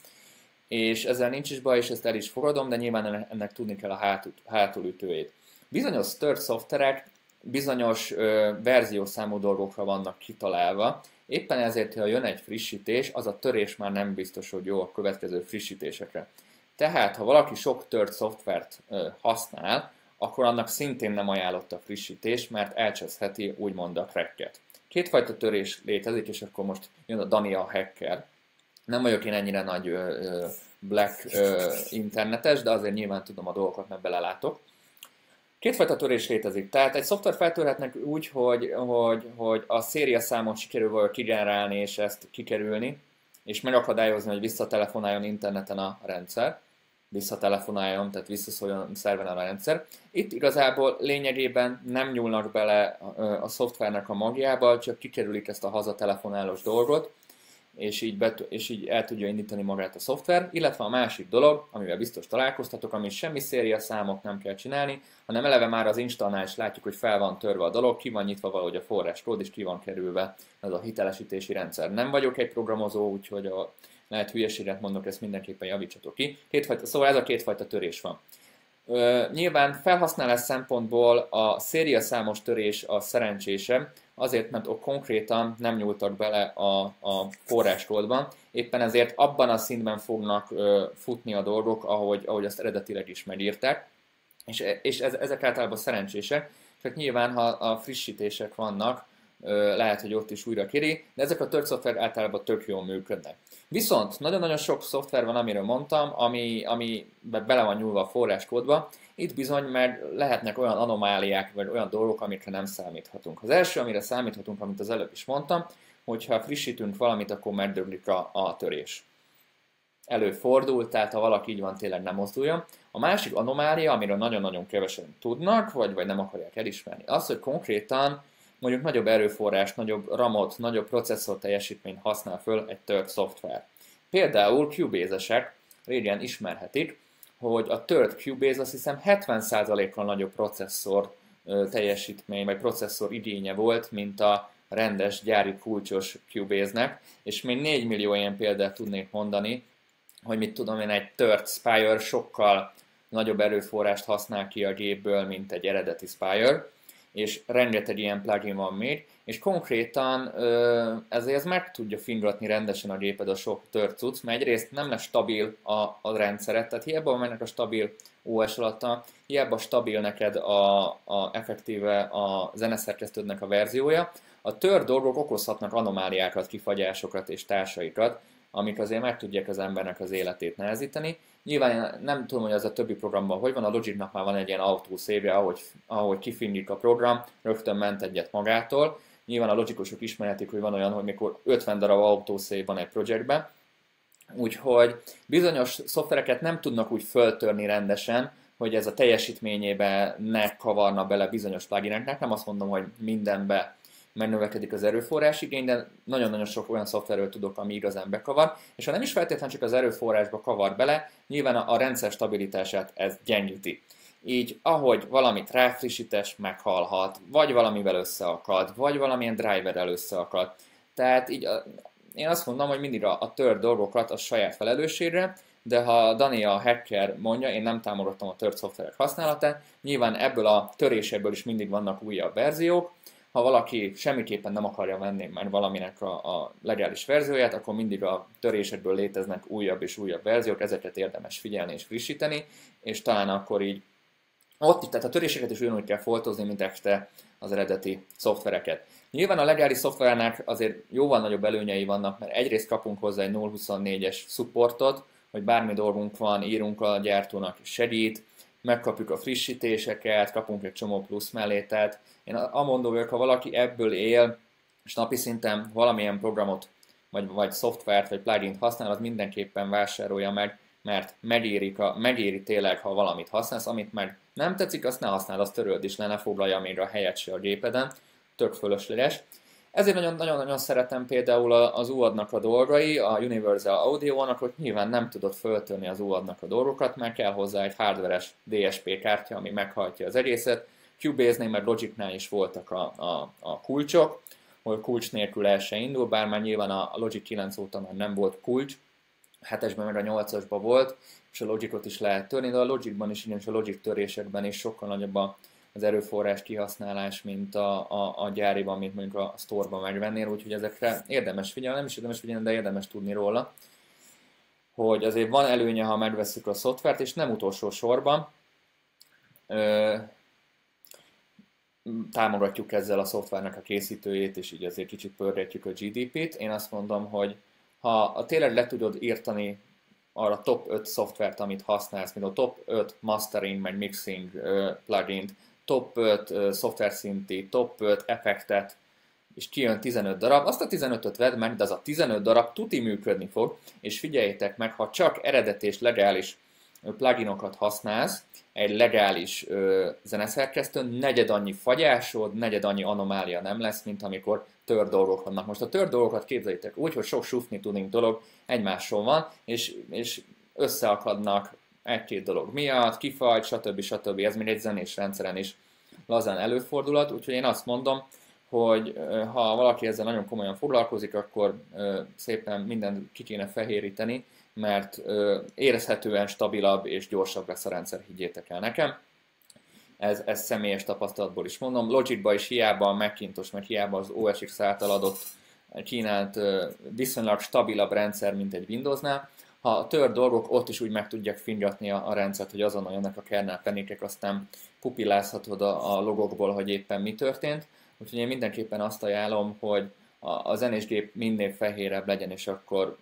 és ezzel nincs is baj, és ezt el is fogadom, de nyilván ennek tudni kell a hátul, hátulütőjét. Bizonyos tört szoftverek bizonyos ö, verziószámú dolgokra vannak kitalálva. Éppen ezért, ha jön egy frissítés, az a törés már nem biztos, hogy jó a következő frissítésekre. Tehát, ha valaki sok tört szoftvert ö, használ, akkor annak szintén nem ajánlott a frissítés, mert elcseszheti úgymond a cracket. Kétfajta törés létezik, és akkor most jön a Dani a hacker. Nem vagyok én ennyire nagy ö, black ö, internetes, de azért nyilván tudom a dolgokat, mert belelátok. Kétfajta törés létezik. Tehát egy szoftver feltörhetnek úgy, hogy, hogy, hogy a széria számot sikerül valahogy kigenerálni és ezt kikerülni, és megakadályozni, hogy visszatelefonáljon interneten a rendszer, visszatelefonáljon, tehát visszaszóljon szerven a rendszer. Itt igazából lényegében nem nyúlnak bele a, a szoftvernek a magjába, csak kikerülik ezt a hazatelefonálós dolgot, és így, bet- és így el tudja indítani magát a szoftver, illetve a másik dolog, amivel biztos találkoztatok, ami semmi széria számot nem kell csinálni, hanem eleve már az installnál is látjuk, hogy fel van törve a dolog, ki van nyitva valahogy a forráskód, és ki van kerülve ez a hitelesítési rendszer. Nem vagyok egy programozó, úgyhogy a, lehet hülyeséget mondok, ezt mindenképpen javítsatok ki. Kétfajta, szóval ez a kétfajta törés van. Ö, nyilván felhasználás szempontból a szériaszámos törés a szerencsésebb, azért, mert ott konkrétan nem nyúltak bele a, a forráskódban, éppen ezért abban a szintben fognak ö, futni a dolgok, ahogy, ahogy azt eredetileg is megírták, és, és ez, ezek általában szerencsések, csak nyilván, ha a frissítések vannak, lehet, hogy ott is újra kéri, de ezek a tört szoftver általában tök jól működnek. Viszont nagyon-nagyon sok szoftver van, amiről mondtam, ami, ami bele van nyúlva a forráskódba. Itt bizony, mert lehetnek olyan anomáliák, vagy olyan dolgok, amikre nem számíthatunk. Az első, amire számíthatunk, amit az előbb is mondtam, hogyha frissítünk valamit, akkor megdöglik a, a törés. Előfordul, tehát ha valaki így van, tényleg nem mozduljon. A másik anomália, amiről nagyon-nagyon kevesen tudnak, vagy, vagy nem akarják elismerni, az, hogy konkrétan mondjuk nagyobb erőforrás, nagyobb ramot, nagyobb processzor teljesítményt használ föl egy tört szoftver. Például Cubase-esek régen ismerhetik, hogy a tört Cubase azt hiszem 70%-kal nagyobb processzor teljesítmény, vagy processzor igénye volt, mint a rendes gyári kulcsos Cubase-nek, és még 4 millió ilyen példát tudnék mondani, hogy mit tudom én, egy tört Spire sokkal nagyobb erőforrást használ ki a gépből, mint egy eredeti Spire, és rengeteg ilyen plugin van még, és konkrétan ezért ez meg tudja fingratni rendesen a géped a sok tört cucc, mert egyrészt nem lesz stabil a, a rendszeret, tehát hiába mennek a stabil OS alatta, hiába stabil neked a, a effektíve a zeneszerkesztődnek a verziója, a tör dolgok okozhatnak anomáliákat, kifagyásokat és társaikat, amik azért meg tudják az embernek az életét nehezíteni. Nyilván nem tudom, hogy az a többi programban hogy van, a Logicnak már van egy ilyen autószévje, ahogy, ahogy kifinnik a program, rögtön ment egyet magától. Nyilván a logikusok ismerhetik, hogy van olyan, hogy mikor 50 darab autószév van egy projektben, úgyhogy bizonyos szoftvereket nem tudnak úgy föltörni rendesen, hogy ez a teljesítményébe ne kavarna bele bizonyos plugineknek. Nem azt mondom, hogy mindenbe megnövekedik az erőforrás igény, de nagyon-nagyon sok olyan szoftverről tudok, ami igazán bekavar, és ha nem is feltétlenül csak az erőforrásba kavar bele, nyilván a, rendszer stabilitását ez gyengíti. Így, ahogy valamit ráfrissítés meghalhat, vagy valamivel összeakad, vagy valamilyen driverrel összeakad. Tehát így én azt mondom, hogy mindig a, a tört dolgokat a saját felelősségre, de ha Dani a hacker mondja, én nem támogatom a tört szoftverek használatát, nyilván ebből a töréséből is mindig vannak újabb verziók, ha valaki semmiképpen nem akarja venni már valaminek a, a legális verzióját, akkor mindig a törésekből léteznek újabb és újabb verziók, ezeket érdemes figyelni és frissíteni, és talán akkor így ott, tehát a töréseket is ugyanúgy kell foltozni, mint este az eredeti szoftvereket. Nyilván a legális szoftvernek azért jóval nagyobb előnyei vannak, mert egyrészt kapunk hozzá egy 0.24-es supportot, hogy bármi dolgunk van, írunk a gyártónak, segít, megkapjuk a frissítéseket, kapunk egy csomó plusz mellé, tehát én amondó vagyok, ha valaki ebből él, és napi szinten valamilyen programot, vagy, vagy szoftvert, vagy plugin használ, az mindenképpen vásárolja meg, mert megérik a, megéri tényleg, ha valamit használsz, amit meg nem tetszik, azt ne használd, azt töröld is le, ne foglalja még a helyet se a gépeden, tök fölösleges. Ezért nagyon-nagyon szeretem például az UAD-nak a dolgai, a Universal Audio-nak, hogy nyilván nem tudod föltörni az UAD-nak a dolgokat, mert kell hozzá egy hardveres DSP kártya, ami meghajtja az egészet. Cubase-nél, meg Logicnál is voltak a, a, a kulcsok, hogy kulcs nélkül el se indul, bár már nyilván a Logic 9 óta már nem volt kulcs, 7-esben meg a 8-asban volt, és a Logicot is lehet törni, de a Logicban is, és a Logic törésekben is sokkal nagyobb a az erőforrás kihasználás, mint a, a, a gyáriban, mint mondjuk a store-ban megvennél, úgyhogy ezekre érdemes figyelni, nem is érdemes figyelni, de érdemes tudni róla, hogy azért van előnye, ha megveszük a szoftvert, és nem utolsó sorban ö, támogatjuk ezzel a szoftvernek a készítőjét, és így azért kicsit pörgetjük a GDP-t. Én azt mondom, hogy ha a tényleg le tudod írtani arra top 5 szoftvert, amit használsz, mint a top 5 mastering, meg mixing plugin top 5 szoftver szinti, top 5 effektet, és kijön 15 darab, azt a 15-öt vedd meg, de az a 15 darab tuti működni fog, és figyeljétek meg, ha csak eredet és legális pluginokat használsz, egy legális ö, zeneszerkesztőn, negyed annyi fagyásod, negyed annyi anomália nem lesz, mint amikor tör dolgok vannak. Most a tör dolgokat képzeljétek úgy, hogy sok sufni tudunk dolog egymással van, és, és összeakadnak egy-két dolog miatt, kifagy, stb. stb. Ez még egy zenés rendszeren is lazán előfordulhat, úgyhogy én azt mondom, hogy ha valaki ezzel nagyon komolyan foglalkozik, akkor szépen minden ki kéne fehéríteni, mert érezhetően stabilabb és gyorsabb lesz a rendszer, higgyétek el nekem. Ez, ez személyes tapasztalatból is mondom. Logicba is hiába a Macintosh, meg hiába az OS X által adott kínált viszonylag stabilabb rendszer, mint egy Windowsnál, ha tör dolgok, ott is úgy meg tudják fingatni a, a rendszert, hogy azonnal jönnek a kernel penékek, aztán pupillázhatod a, a logokból, hogy éppen mi történt. Úgyhogy én mindenképpen azt ajánlom, hogy a, a zenésgép minél fehérebb legyen, és akkor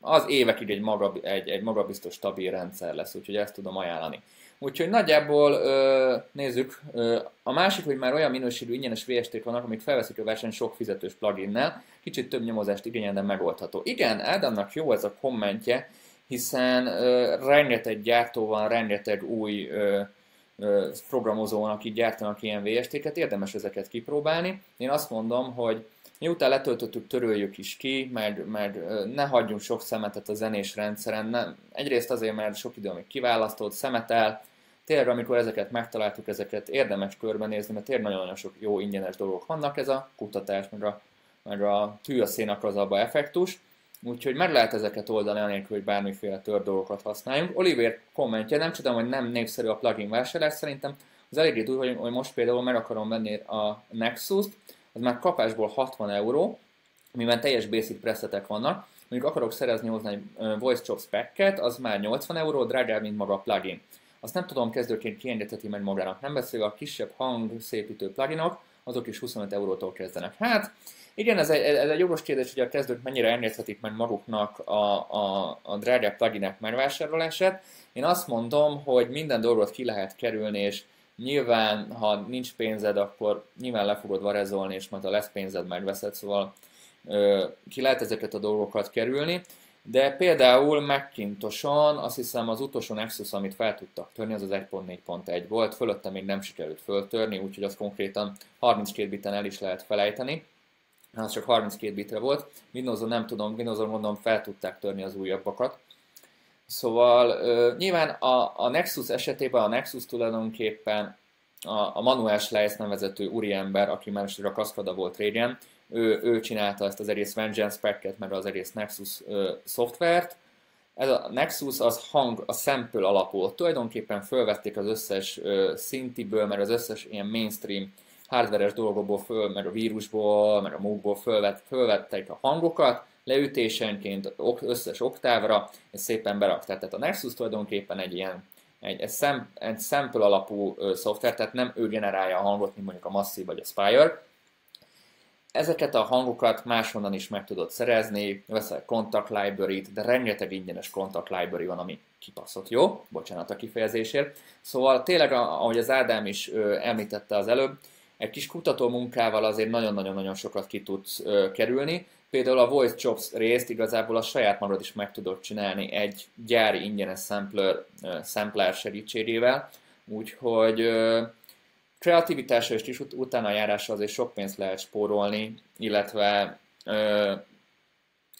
az évekig egy, maga, egy, egy magabiztos, stabil rendszer lesz, úgyhogy ezt tudom ajánlani. Úgyhogy nagyjából ö, nézzük. Ö, a másik, hogy már olyan minőségű ingyenes VST-k vannak, amik felveszik a verseny sok fizetős pluginnel, kicsit több nyomozást igényel, de megoldható. Igen, Ádámnak jó ez a kommentje, hiszen ö, rengeteg gyártó van, rengeteg új ö, ö, programozó van, akik gyártanak ilyen VST-ket, érdemes ezeket kipróbálni. Én azt mondom, hogy miután letöltöttük, töröljük is ki, meg, meg ne hagyjunk sok szemetet a zenés rendszeren. Nem. Egyrészt azért, mert sok idő, amíg kiválasztott, szemetel, tényleg amikor ezeket megtaláltuk, ezeket érdemes körbenézni, mert tényleg nagyon-nagyon sok jó ingyenes dolgok vannak, ez a kutatás, meg a, meg a tű a szénakrazalba effektus. Úgyhogy meg lehet ezeket oldani, anélkül, hogy bármiféle tör dolgokat használjunk. Oliver kommentje, nem tudom, hogy nem népszerű a plugin vásárlás, szerintem az eléggé durva, hogy, hogy most például meg akarom venni a Nexus-t, az már kapásból 60 euró, amiben teljes basic presetek vannak. Mondjuk akarok szerezni hozzá egy Voice Chops packet, az már 80 euró, drágább, mint maga a plugin. Azt nem tudom kezdőként kiengedheti meg magának. Nem beszélve a kisebb hang szépítő pluginok, azok is 25 eurótól kezdenek. Hát, igen, ez egy, ez egy jogos kérdés, hogy a kezdők mennyire engedhetik meg maguknak a, a, a drágább pluginek megvásárolását. Én azt mondom, hogy minden dolgot ki lehet kerülni, és nyilván, ha nincs pénzed, akkor nyilván le fogod varezolni, és majd ha lesz pénzed, megveszed, szóval ö, ki lehet ezeket a dolgokat kerülni. De például Mackintoson, azt hiszem az utolsó Nexus, amit fel tudtak törni, az az 1.4.1 volt, fölötte még nem sikerült föltörni, úgyhogy az konkrétan 32 biten el is lehet felejteni az csak 32 bitre volt. Windowson nem tudom, Windowson mondom fel tudták törni az újabbakat. Szóval uh, nyilván a, a Nexus esetében a Nexus tulajdonképpen a, a Manuel Schleiss nevezető úriember, aki már is a Cascada volt régen, ő, ő csinálta ezt az egész Vengeance packet, meg az egész Nexus uh, szoftvert. Ez a Nexus az hang, a sample alapú. Tulajdonképpen felvették az összes uh, szintiből, mert az összes ilyen mainstream hardveres dolgokból föl, meg a vírusból, meg a mókból fölvett, fölvettek a hangokat, leütésenként összes oktávra, és szépen berakták. Tehát a Nexus tulajdonképpen egy ilyen egy, egy, szem, egy sample alapú ö, szoftver, tehát nem ő generálja a hangot, mint mondjuk a Massive vagy a Spire. Ezeket a hangokat máshonnan is meg tudod szerezni, veszel Contact Library-t, de rengeteg ingyenes Contact Library van, ami kipaszott jó, bocsánat a kifejezésért. Szóval tényleg, ahogy az Ádám is ö, említette az előbb, egy kis kutató munkával azért nagyon-nagyon-nagyon sokat ki tudsz ö, kerülni. Például a Voice Jobs részt igazából a saját magad is meg tudod csinálni egy gyári ingyenes sampler, ö, sampler segítségével, úgyhogy ö, kreativitásra és ut- utána járásra azért sok pénzt lehet spórolni, illetve ö,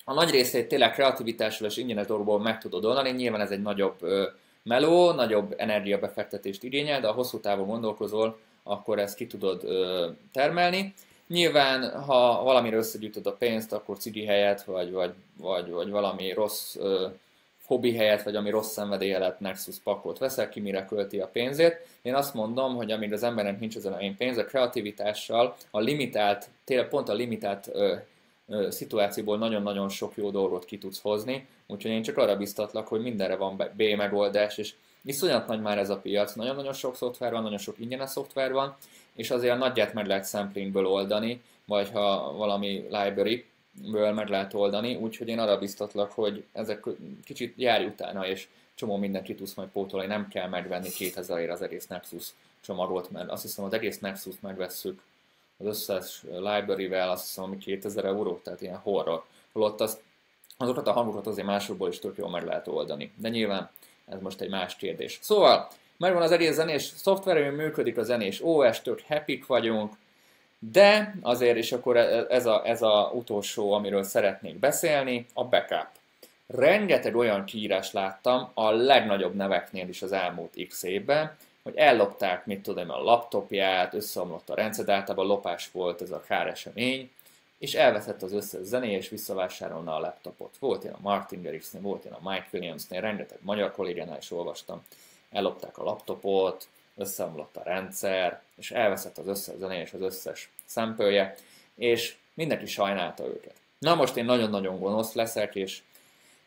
a nagy részét tényleg kreativitással és ingyenes dolgokból meg tudod oldani, nyilván ez egy nagyobb ö, meló, nagyobb energiabefektetést igényel, de a hosszú távon gondolkozol, akkor ezt ki tudod ö, termelni. Nyilván, ha valamire összegyűjtöd a pénzt, akkor cigi helyett, vagy, vagy, vagy, vagy valami rossz ö, hobbi helyett, vagy ami rossz szenvedélye lett Nexus pakot veszel, ki mire költi a pénzét. Én azt mondom, hogy amíg az embernek nincs ezen a pénz, a kreativitással, a limitált, tényleg pont a limitált ö, ö, szituációból nagyon-nagyon sok jó dolgot ki tudsz hozni, úgyhogy én csak arra biztatlak, hogy mindenre van B megoldás, és Iszonyat nagy már ez a piac, nagyon-nagyon sok szoftver van, nagyon sok ingyenes szoftver van, és azért a nagyját meg lehet samplingből oldani, vagy ha valami library ből meg lehet oldani, úgyhogy én arra biztatlak, hogy ezek kicsit járj utána, és csomó mindenki tudsz majd pótolni, nem kell megvenni 2000 ér az egész Nexus csomagot, mert azt hiszem az egész Nexus megvesszük az összes library-vel, azt hiszem, ami 2000 euró, tehát ilyen horror. Holott az, azokat a hangokat azért másokból is tök jól meg lehet oldani. De nyilván ez most egy más kérdés. Szóval, megvan az egész zenés szoftver, ami működik a zenés OS, tök happy vagyunk, de azért is akkor e- ez a, ez a utolsó, amiről szeretnék beszélni, a backup. Rengeteg olyan kiírás láttam a legnagyobb neveknél is az elmúlt x évben, hogy ellopták, mit tudom, a laptopját, összeomlott a rendszer, de általában lopás volt ez a káresemény, és elveszett az összes zené, és visszavásárolna a laptopot. Volt én a Martin Garrixnél, volt én a Mike Williamsnél, rengeteg magyar kollégánál is olvastam. Ellopták a laptopot, összeomlott a rendszer, és elveszett az összes zené és az összes szempője, és mindenki sajnálta őket. Na most én nagyon-nagyon gonosz leszek, és,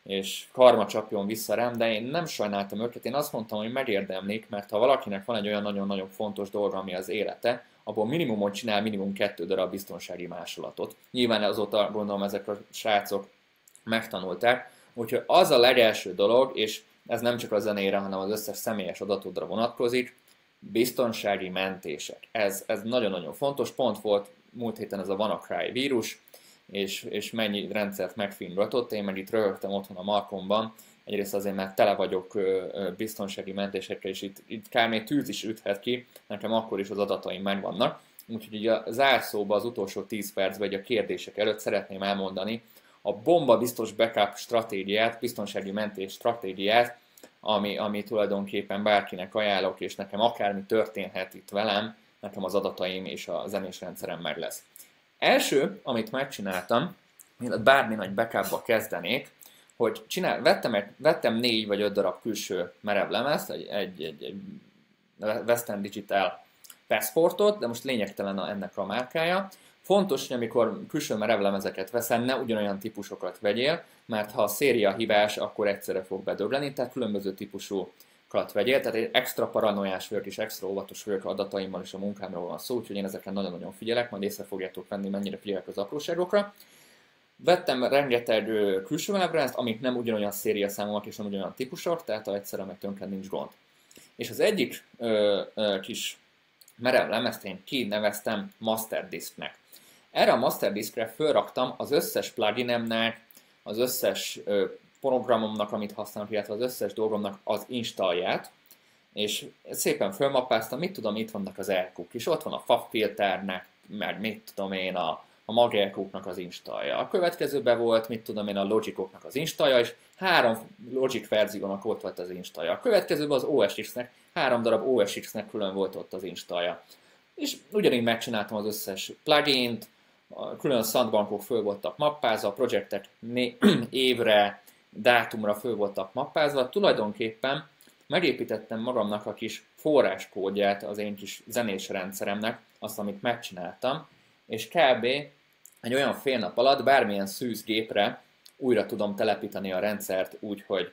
és karma csapjon vissza rám, de én nem sajnáltam őket, én azt mondtam, hogy megérdemlik, mert ha valakinek van egy olyan nagyon-nagyon fontos dolga, ami az élete, abból minimumot csinál minimum kettő darab biztonsági másolatot. Nyilván azóta gondolom ezek a srácok megtanulták, úgyhogy az a legelső dolog, és ez nem csak a zenére, hanem az összes személyes adatodra vonatkozik, biztonsági mentések. Ez, ez nagyon-nagyon fontos, pont volt múlt héten ez a WannaCry vírus, és, és mennyi rendszert megfingatott, én meg itt röhögtem otthon a Markomban, egyrészt azért, mert tele vagyok biztonsági mentésekkel, és itt, itt kár még tűz is üthet ki, nekem akkor is az adataim megvannak. Úgyhogy így a zárszóba az utolsó 10 percben, vagy a kérdések előtt szeretném elmondani a bomba biztos backup stratégiát, biztonsági mentés stratégiát, ami, ami tulajdonképpen bárkinek ajánlok, és nekem akármi történhet itt velem, nekem az adataim és a zenés rendszerem meg lesz. Első, amit megcsináltam, mielőtt bármi nagy backupba kezdenék, hogy csinál, vettem, egy, vettem négy vagy öt darab külső merev lemezt, egy, egy, egy, egy Western Digital Passportot, de most lényegtelen a, ennek a márkája. Fontos, hogy amikor külső merevlemezeket veszel, ne ugyanolyan típusokat vegyél, mert ha a széria hibás, akkor egyszerre fog bedögleni, tehát különböző típusú kat vegyél, tehát egy extra paranoiás vagyok és extra óvatos vagyok adataimmal és a munkámról van szó, úgyhogy én ezeken nagyon-nagyon figyelek, majd észre fogjátok venni, mennyire figyelek az apróságokra. Vettem rengeteg külső webrenzt, amik nem ugyanolyan széria számúak és nem ugyanolyan típusok, tehát ha egyszerre meg tönkre nincs gond. És az egyik ö, ö, kis merev lemezt én kineveztem Master Disknek. Erre a Master Diskre felraktam az összes pluginemnek, az összes ö, programomnak, amit használok, illetve az összes dolgomnak az installját, és szépen fölmappáztam, mit tudom, itt vannak az elkuk, és ott van a FAF filternek, meg mit tudom én, a, a magelkuknak az installja. A következőben volt, mit tudom én, a Logicoknak az installja, és három Logic verziónak ott volt az installja. A következőben az OSX-nek, három darab OSX-nek külön volt ott az installja. És ugyanígy megcsináltam az összes plugin-t, külön szandbankok föl voltak mappázva, a projektek évre, dátumra föl voltak mappázva, tulajdonképpen megépítettem magamnak a kis forráskódját az én kis zenés rendszeremnek, azt, amit megcsináltam, és kb. Egy olyan fél nap alatt bármilyen szűz gépre újra tudom telepíteni a rendszert úgy, hogy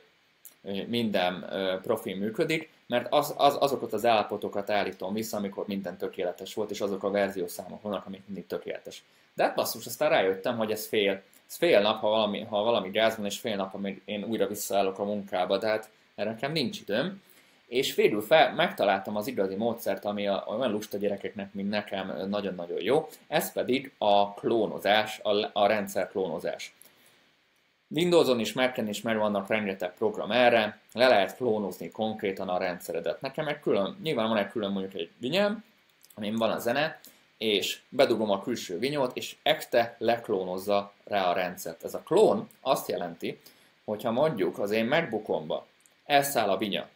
minden profi működik, mert az, az, azokat az állapotokat állítom vissza, amikor minden tökéletes volt, és azok a verziószámok vannak, amik mindig tökéletes. De hát basszus, aztán rájöttem, hogy ez fél ez fél nap, ha valami, ha valami gáz van, és fél nap, amíg én újra visszaállok a munkába, tehát erre nekem nincs időm. És végül fel, megtaláltam az igazi módszert, ami a, olyan lusta gyerekeknek, mint nekem nagyon-nagyon jó, ez pedig a klónozás, a, a rendszer klónozás. Windowson is, Mac-en is meg vannak rengeteg program erre, le lehet klónozni konkrétan a rendszeredet. Nekem egy külön, nyilván van egy külön mondjuk egy vinyem, amin van a zene, és bedugom a külső vinyót, és ekte leklónozza rá a rendszert. Ez a klón azt jelenti, hogyha mondjuk az én MacBookomba elszáll a vinya,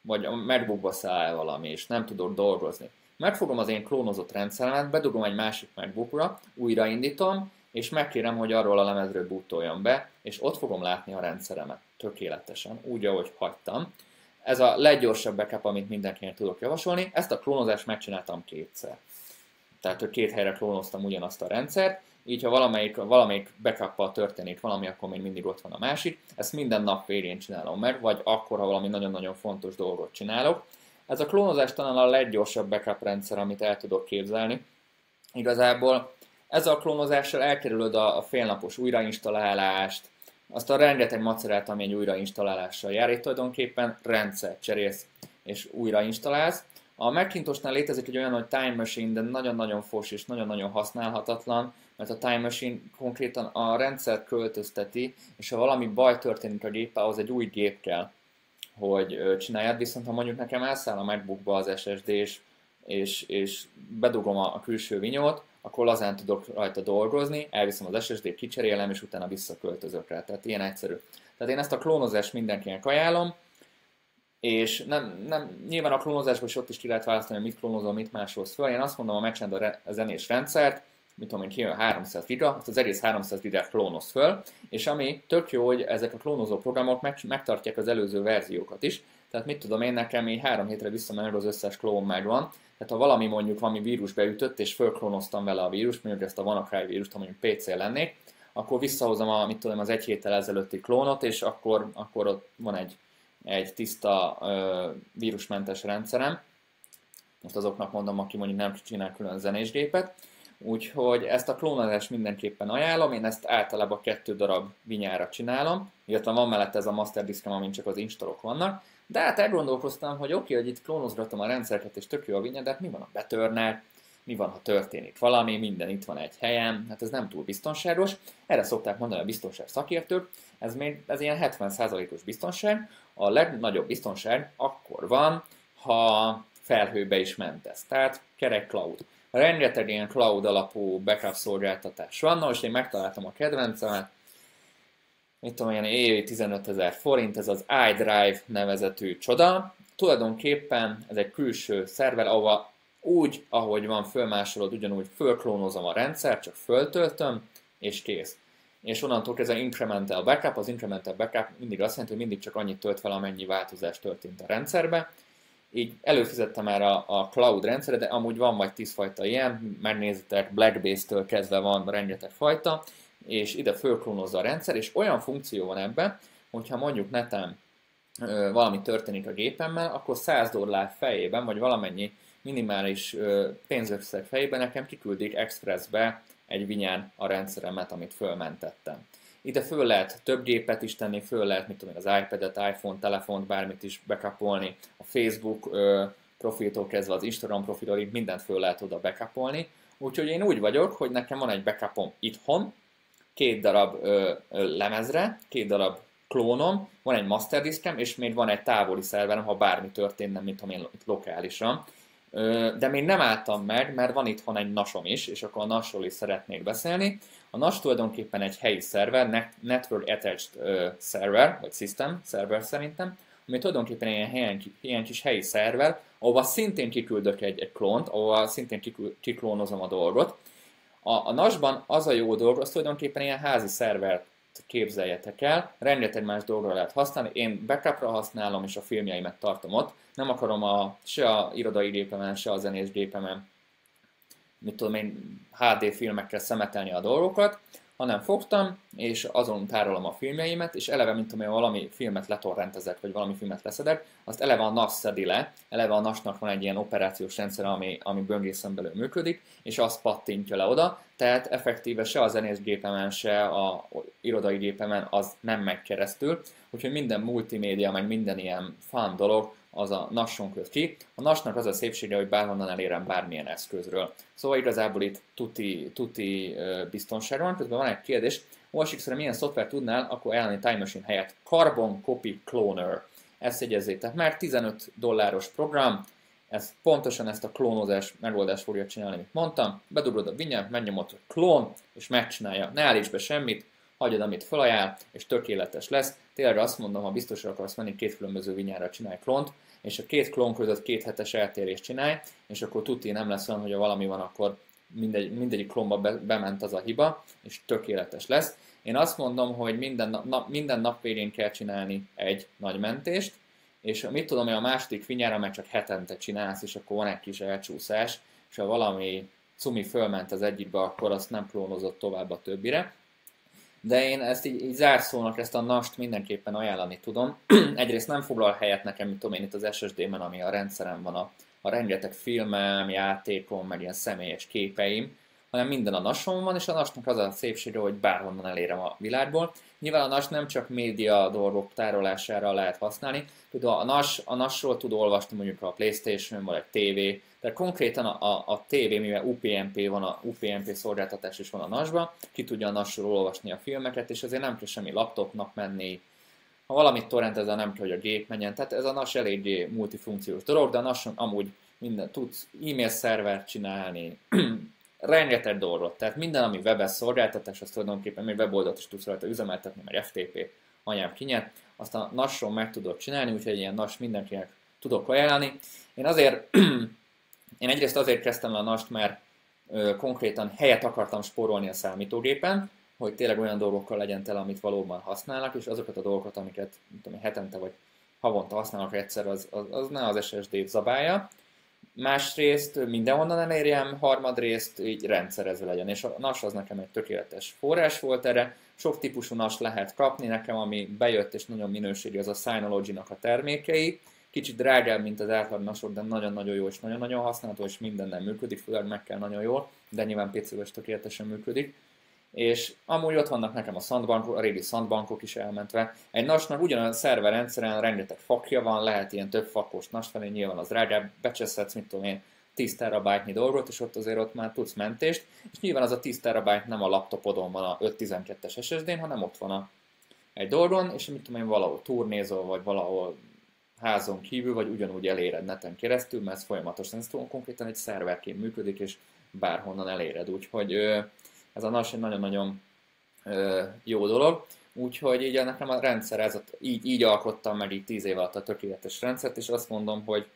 vagy a MacBookba száll valami, és nem tudok dolgozni, megfogom az én klónozott rendszeremet, bedugom egy másik MacBookra, újraindítom, és megkérem, hogy arról a lemezről bootoljon be, és ott fogom látni a rendszeremet tökéletesen, úgy, ahogy hagytam. Ez a leggyorsabb backup, amit mindenkinek tudok javasolni. Ezt a klónozást megcsináltam kétszer tehát hogy két helyre klónoztam ugyanazt a rendszert, így ha valamelyik, valamelyik backup történik valami, akkor még mindig ott van a másik. Ezt minden nap végén csinálom meg, vagy akkor, ha valami nagyon-nagyon fontos dolgot csinálok. Ez a klónozás talán a leggyorsabb backup rendszer, amit el tudok képzelni. Igazából ezzel a klónozással elkerülöd a, a félnapos újrainstallálást, azt a rengeteg macerát, ami egy újrainstallálással jár, itt tulajdonképpen rendszer cserélsz és újrainstalálsz. A Macintosnál létezik egy olyan, hogy Time Machine, de nagyon-nagyon fos és nagyon-nagyon használhatatlan, mert a Time Machine konkrétan a rendszert költözteti, és ha valami baj történik a géppel, az egy új gép kell, hogy csináljad, viszont ha mondjuk nekem elszáll a MacBookba az SSD, és, és, és bedugom a, a külső vinyót, akkor lazán tudok rajta dolgozni, elviszem az SSD-t, kicserélem, és utána visszaköltözök rá. Tehát ilyen egyszerű. Tehát én ezt a klónozást mindenkinek ajánlom, és nem, nem, nyilván a klónozásban is ott is ki lehet választani, hogy mit klónozol, mit másolsz föl. Én azt mondom, a megcsináld a, re, zenés rendszert, mit tudom én, kijön 300 giga, azt az egész 300 gigát klónoz föl, és ami tök jó, hogy ezek a klónozó programok meg, megtartják az előző verziókat is, tehát mit tudom én, nekem így három hétre visszamenőleg az összes klón megvan, tehát ha valami mondjuk valami vírus beütött, és fölklónoztam vele a vírust, mondjuk ezt a WannaCry vírust, ha mondjuk PC lennék, akkor visszahozom a, mit tudom, az egy héttel ezelőtti klónot, és akkor, akkor ott van egy, egy tiszta ö, vírusmentes rendszerem. Most azoknak mondom, aki mondjuk nem csinál külön zenésgépet. Úgyhogy ezt a klónozást mindenképpen ajánlom, én ezt általában kettő darab vinyára csinálom, illetve van mellett ez a master diszkem, amin csak az installok vannak, de hát elgondolkoztam, hogy oké, okay, hogy itt klónozgatom a rendszereket, és tök jó a vinya, de hát mi van a betörnek, mi van, ha történik valami, minden itt van egy helyen, hát ez nem túl biztonságos. Erre szokták mondani a biztonság szakértők, ez még ez ilyen 70%-os biztonság. A legnagyobb biztonság akkor van, ha felhőbe is mentesz, tehát kerek cloud. Rengeteg ilyen cloud alapú backup szolgáltatás van, most én megtaláltam a kedvencemet, mit tudom, ilyen évi 15 ezer forint, ez az iDrive nevezetű csoda. Tulajdonképpen ez egy külső szerver, ahova úgy, ahogy van, fölmásolod, ugyanúgy fölklónozom a rendszer, csak föltöltöm, és kész. És onnantól kezdve incremental backup, az incremental backup mindig azt jelenti, hogy mindig csak annyit tölt fel, amennyi változás történt a rendszerbe. Így előfizettem már a, a cloud rendszerre, de amúgy van vagy tíz fajta ilyen, megnézitek, Blackbase-től kezdve van rengeteg fajta, és ide fölklónozza a rendszer, és olyan funkció van ebben, hogyha mondjuk neten ö, valami történik a gépemmel, akkor 100 dollár fejében, vagy valamennyi minimális pénzösszeg fejében nekem kiküldik Expressbe egy vinyán a rendszeremet, amit fölmentettem. Ide föl lehet több gépet is tenni, föl lehet, mit tudom az iPad-et, iPhone, telefont, bármit is bekapolni, a Facebook ö, profiltól kezdve az Instagram profilorig mindent föl lehet oda bekapolni. Úgyhogy én úgy vagyok, hogy nekem van egy backupom itthon, két darab ö, ö, lemezre, két darab klónom, van egy master diskem, és még van egy távoli szerverem, ha bármi történne, mint ha én itt lokálisan de még nem álltam meg, mert van itthon egy nasom is, és akkor a nasról is szeretnék beszélni. A nas tulajdonképpen egy helyi szerver, Network Attached Server, vagy System server szerintem, ami tulajdonképpen ilyen, helyen, ilyen kis helyi szerver, ahova szintén kiküldök egy, egy klónt, ahova szintén kiklónozom a dolgot. A, a NAS-ban az a jó dolog, az tulajdonképpen ilyen házi szerver képzeljetek el, rengeteg más dolgra lehet használni, én backupra használom, és a filmjeimet tartom ott, nem akarom a, se a irodai gépemen, se a zenész gépemen, mit tudom én, HD filmekkel szemetelni a dolgokat, hanem fogtam, és azon tárolom a filmjeimet, és eleve, mint én, valami filmet letorrentezek, vagy valami filmet leszedek, azt eleve a NAS szedi le, eleve a NAS-nak van egy ilyen operációs rendszer, ami, ami böngészen belül működik, és azt pattintja le oda, tehát effektíve se a zenész gépemen, se a irodai gépemen az nem megy keresztül, úgyhogy minden multimédia, meg minden ilyen fan dolog az a NAS-on köt ki. A NAS-nak az a szépsége, hogy bárhonnan elérem bármilyen eszközről. Szóval igazából itt tuti, tuti biztonság van. Közben van egy kérdés, OSX-re milyen szoftver tudnál akkor ajánlani Time Machine helyett? Carbon Copy Cloner. Ezt jegyezzétek már 15 dolláros program, ez pontosan ezt a klónozás megoldást fogja csinálni, amit mondtam. Bedugod a vinyát, megnyomod, hogy klón, és megcsinálja. Ne állíts be semmit, hagyod, amit felajánl, és tökéletes lesz. Tényleg azt mondom, ha biztosra akarsz menni, két különböző vinyára csinálj klónt, és a két klón között két hetes eltérést csinálj, és akkor tuti nem lesz olyan, hogy ha valami van, akkor mindegy, mindegyik klónba be, bement az a hiba, és tökéletes lesz. Én azt mondom, hogy minden nap, minden nap végén kell csinálni egy nagy mentést, és mit tudom, hogy a második vinyára meg csak hetente csinálsz, és akkor van egy kis elcsúszás, és ha valami cumi fölment az egyikbe, akkor azt nem klónozott tovább a többire de én ezt így, így zárszónak ezt a nast mindenképpen ajánlani tudom. Egyrészt nem foglal helyet nekem, mint tudom én itt az SSD-ben, ami a rendszerem van, a, a rengeteg filmem, játékom, meg ilyen személyes képeim, hanem minden a nason van, és a nasnak az a szépsége, hogy bárhonnan elérem a világból. Nyilván a NAS nem csak média dolgok tárolására lehet használni, például a NAS, a NAS-ról tud olvasni mondjuk a Playstation vagy a TV, de konkrétan a, a, a TV, mivel UPnP van, a UPnP szolgáltatás is van a NAS-ban, ki tudja a NAS-ról olvasni a filmeket, és azért nem kell semmi laptopnak menni, ha valamit torrentezzel, nem kell, hogy a gép menjen. Tehát ez a NAS eléggé multifunkciós dolog, de a nas amúgy minden tudsz e-mail szervert csinálni, rengeteg dolgot. Tehát minden, ami webes szolgáltatás, az tulajdonképpen még weboldalt is tudsz rajta üzemeltetni, meg FTP anyám kinyert, azt a NAS-ról meg tudod csinálni, úgyhogy ilyen NAS mindenkinek tudok ajánlani. Én azért, én egyrészt azért kezdtem a NAS-t, mert konkrétan helyet akartam spórolni a számítógépen, hogy tényleg olyan dolgokkal legyen tele, amit valóban használnak, és azokat a dolgokat, amiket tudom, hetente vagy havonta használnak egyszer, az, az, az ne az SSD-t zabálja. Másrészt mindenhonnan elérjem, harmadrészt így rendszerezve legyen, és a NAS az nekem egy tökéletes forrás volt erre. Sok típusú NAS lehet kapni, nekem ami bejött és nagyon minőségi, az a Synology-nak a termékei. Kicsit drágább, mint az átlag nasok, de nagyon-nagyon jó és nagyon-nagyon használható, és minden nem működik, főleg meg kell nagyon jól, de nyilván pc is tökéletesen működik és amúgy ott vannak nekem a szandbankok, a régi szandbankok is elmentve. Egy nasnak ugyanolyan szerverrendszeren rengeteg fakja van, lehet ilyen több fakos nas felé, nyilván az drágább, becseszhetsz, mit tudom én, 10 terabájtnyi dolgot, és ott azért ott már tudsz mentést, és nyilván az a 10 terabájt nem a laptopodon van a 512-es SSD-n, hanem ott van a, egy dolgon, és mit tudom én, valahol turnézol, vagy valahol házon kívül, vagy ugyanúgy eléred neten keresztül, mert ez folyamatosan, ez konkrétan egy szerverként működik, és bárhonnan eléred, úgyhogy ez a NAS egy nagyon-nagyon jó dolog. Úgyhogy így nekem a rendszer, ez így, így alkottam meg így 10 év alatt a tökéletes rendszert, és azt mondom, hogy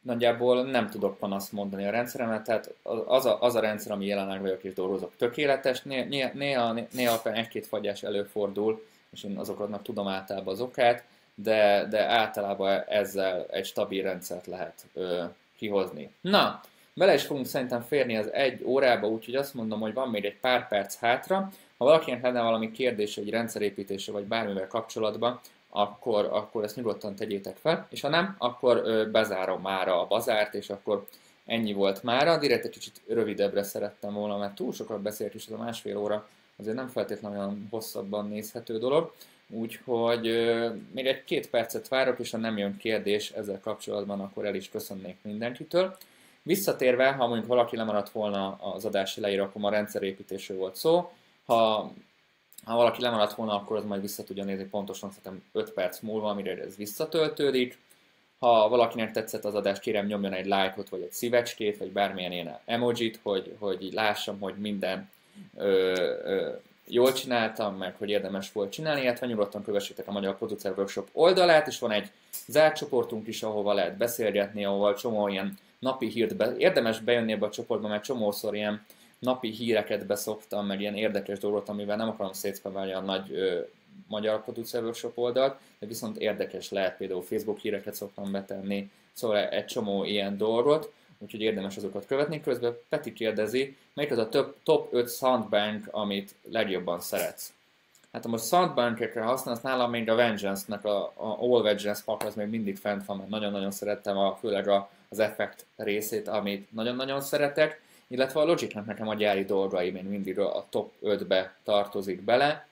nagyjából nem tudok panaszt mondani a rendszeremre, tehát az a, az a rendszer, ami jelenleg vagyok és dolgozok, tökéletes, néha, néha, néha egy-két fagyás előfordul, és én azoknak tudom általában az okát, de, de általában ezzel egy stabil rendszert lehet ö, kihozni. Na, Bele is fogunk szerintem férni az egy órába, úgyhogy azt mondom, hogy van még egy pár perc hátra. Ha valakinek lenne valami kérdés egy rendszerépítése vagy bármivel kapcsolatban, akkor, akkor ezt nyugodtan tegyétek fel, és ha nem, akkor ö, bezárom mára a bazárt, és akkor ennyi volt mára. Direkt egy kicsit rövidebbre szerettem volna, mert túl sokat beszélt is, ez a másfél óra azért nem feltétlenül olyan hosszabban nézhető dolog. Úgyhogy még egy két percet várok, és ha nem jön kérdés ezzel kapcsolatban, akkor el is köszönnék mindenkitől. Visszatérve, ha mondjuk valaki lemaradt volna az adás elejére, akkor a rendszerépítésről volt szó. Ha, ha valaki lemaradt volna, akkor az majd vissza tudja nézni pontosan, szerintem 5 perc múlva, amire ez visszatöltődik. Ha valakinek tetszett az adás, kérem nyomjon egy lájkot, vagy egy szívecskét, vagy bármilyen ilyen emojit, hogy, hogy lássam, hogy minden ö, ö, jól csináltam, meg hogy érdemes volt csinálni, illetve nyugodtan kövessétek a Magyar Producer Workshop oldalát, és van egy zárt csoportunk is, ahova lehet beszélgetni, ahol csomó ilyen napi hírt, be, érdemes bejönni ebbe a csoportba, mert csomószor ilyen napi híreket beszoktam, meg ilyen érdekes dolgot, amivel nem akarom szétszpeválni a nagy ö, magyar producer workshop oldalt, de viszont érdekes lehet, például Facebook híreket szoktam betenni, szóval egy csomó ilyen dolgot, úgyhogy érdemes azokat követni. Közben Peti kérdezi, melyik az a top, top 5 soundbank, amit legjobban szeretsz? Hát ha most soundbankekre használsz, nálam még a Vengeance-nek a, a All Vengeance pak az még mindig fent van, mert nagyon-nagyon szerettem a, főleg a, az effekt részét, amit nagyon-nagyon szeretek, illetve a Logicnak nekem a gyári dolgai még mindig a top 5-be tartozik bele.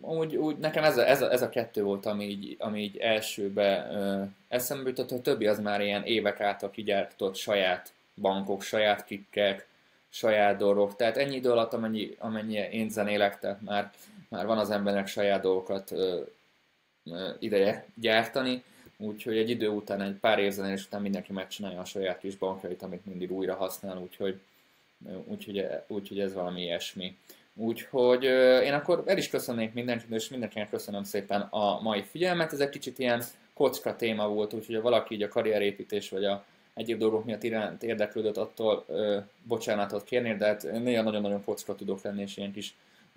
Úgy, úgy nekem ez a, ez, a, ez a kettő volt, ami így, ami így elsőbe ö, eszembe jutott, a többi az már ilyen évek által kigyártott saját bankok, saját kikkek, saját dolgok. Tehát ennyi idő alatt, amennyi, amennyi én zenélek, tehát már, már van az embernek saját dolgokat ö, ö, ideje gyártani, úgyhogy egy idő után, egy pár év zenélés után mindenki megcsinálja a saját kis bankjait, amit mindig újra használ, úgyhogy, úgyhogy, úgyhogy ez valami ilyesmi. Úgyhogy én akkor el is köszönnék mindenkit, és mindenkinek köszönöm szépen a mai figyelmet. Ez egy kicsit ilyen kocka téma volt, úgyhogy ha valaki így a karrierépítés vagy a egyéb dolgok miatt iránt érdeklődött, attól ö, bocsánatot kérni, de hát néha nagyon-nagyon kocka tudok lenni, és ilyen kis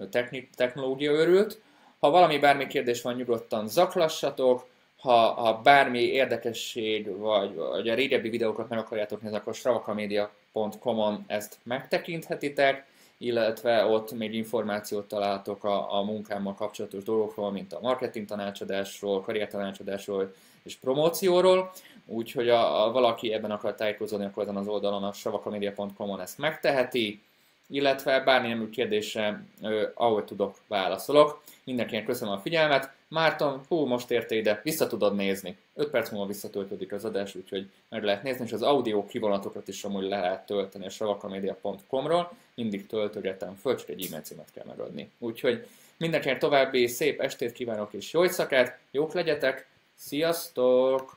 technik, technológia örült. Ha valami bármi kérdés van, nyugodtan zaklassatok, ha, ha bármi érdekesség, vagy, vagy a régebbi videókat meg akarjátok nézni, akkor stravakamedia.com-on ezt megtekinthetitek, illetve ott még információt találtok a, a munkámmal kapcsolatos dolgokról, mint a marketing tanácsadásról, karrier tanácsadásról és promócióról. Úgyhogy a valaki ebben akar tájékozódni, akkor ezen az oldalon a savakamedia.com-on ezt megteheti, illetve bármilyen kérdésre, ahogy tudok, válaszolok. Mindenkinek köszönöm a figyelmet. Márton, hú, most érte ide, vissza tudod nézni. 5 perc múlva visszatöltődik az adás, úgyhogy meg lehet nézni, és az audio kivonatokat is amúgy le lehet tölteni a savakamedia.com-ról. Mindig töltögetem föl, csak egy e-mail címet kell megadni. Úgyhogy mindenkinek további szép estét kívánok és jó éjszakát, jók legyetek, sziasztok!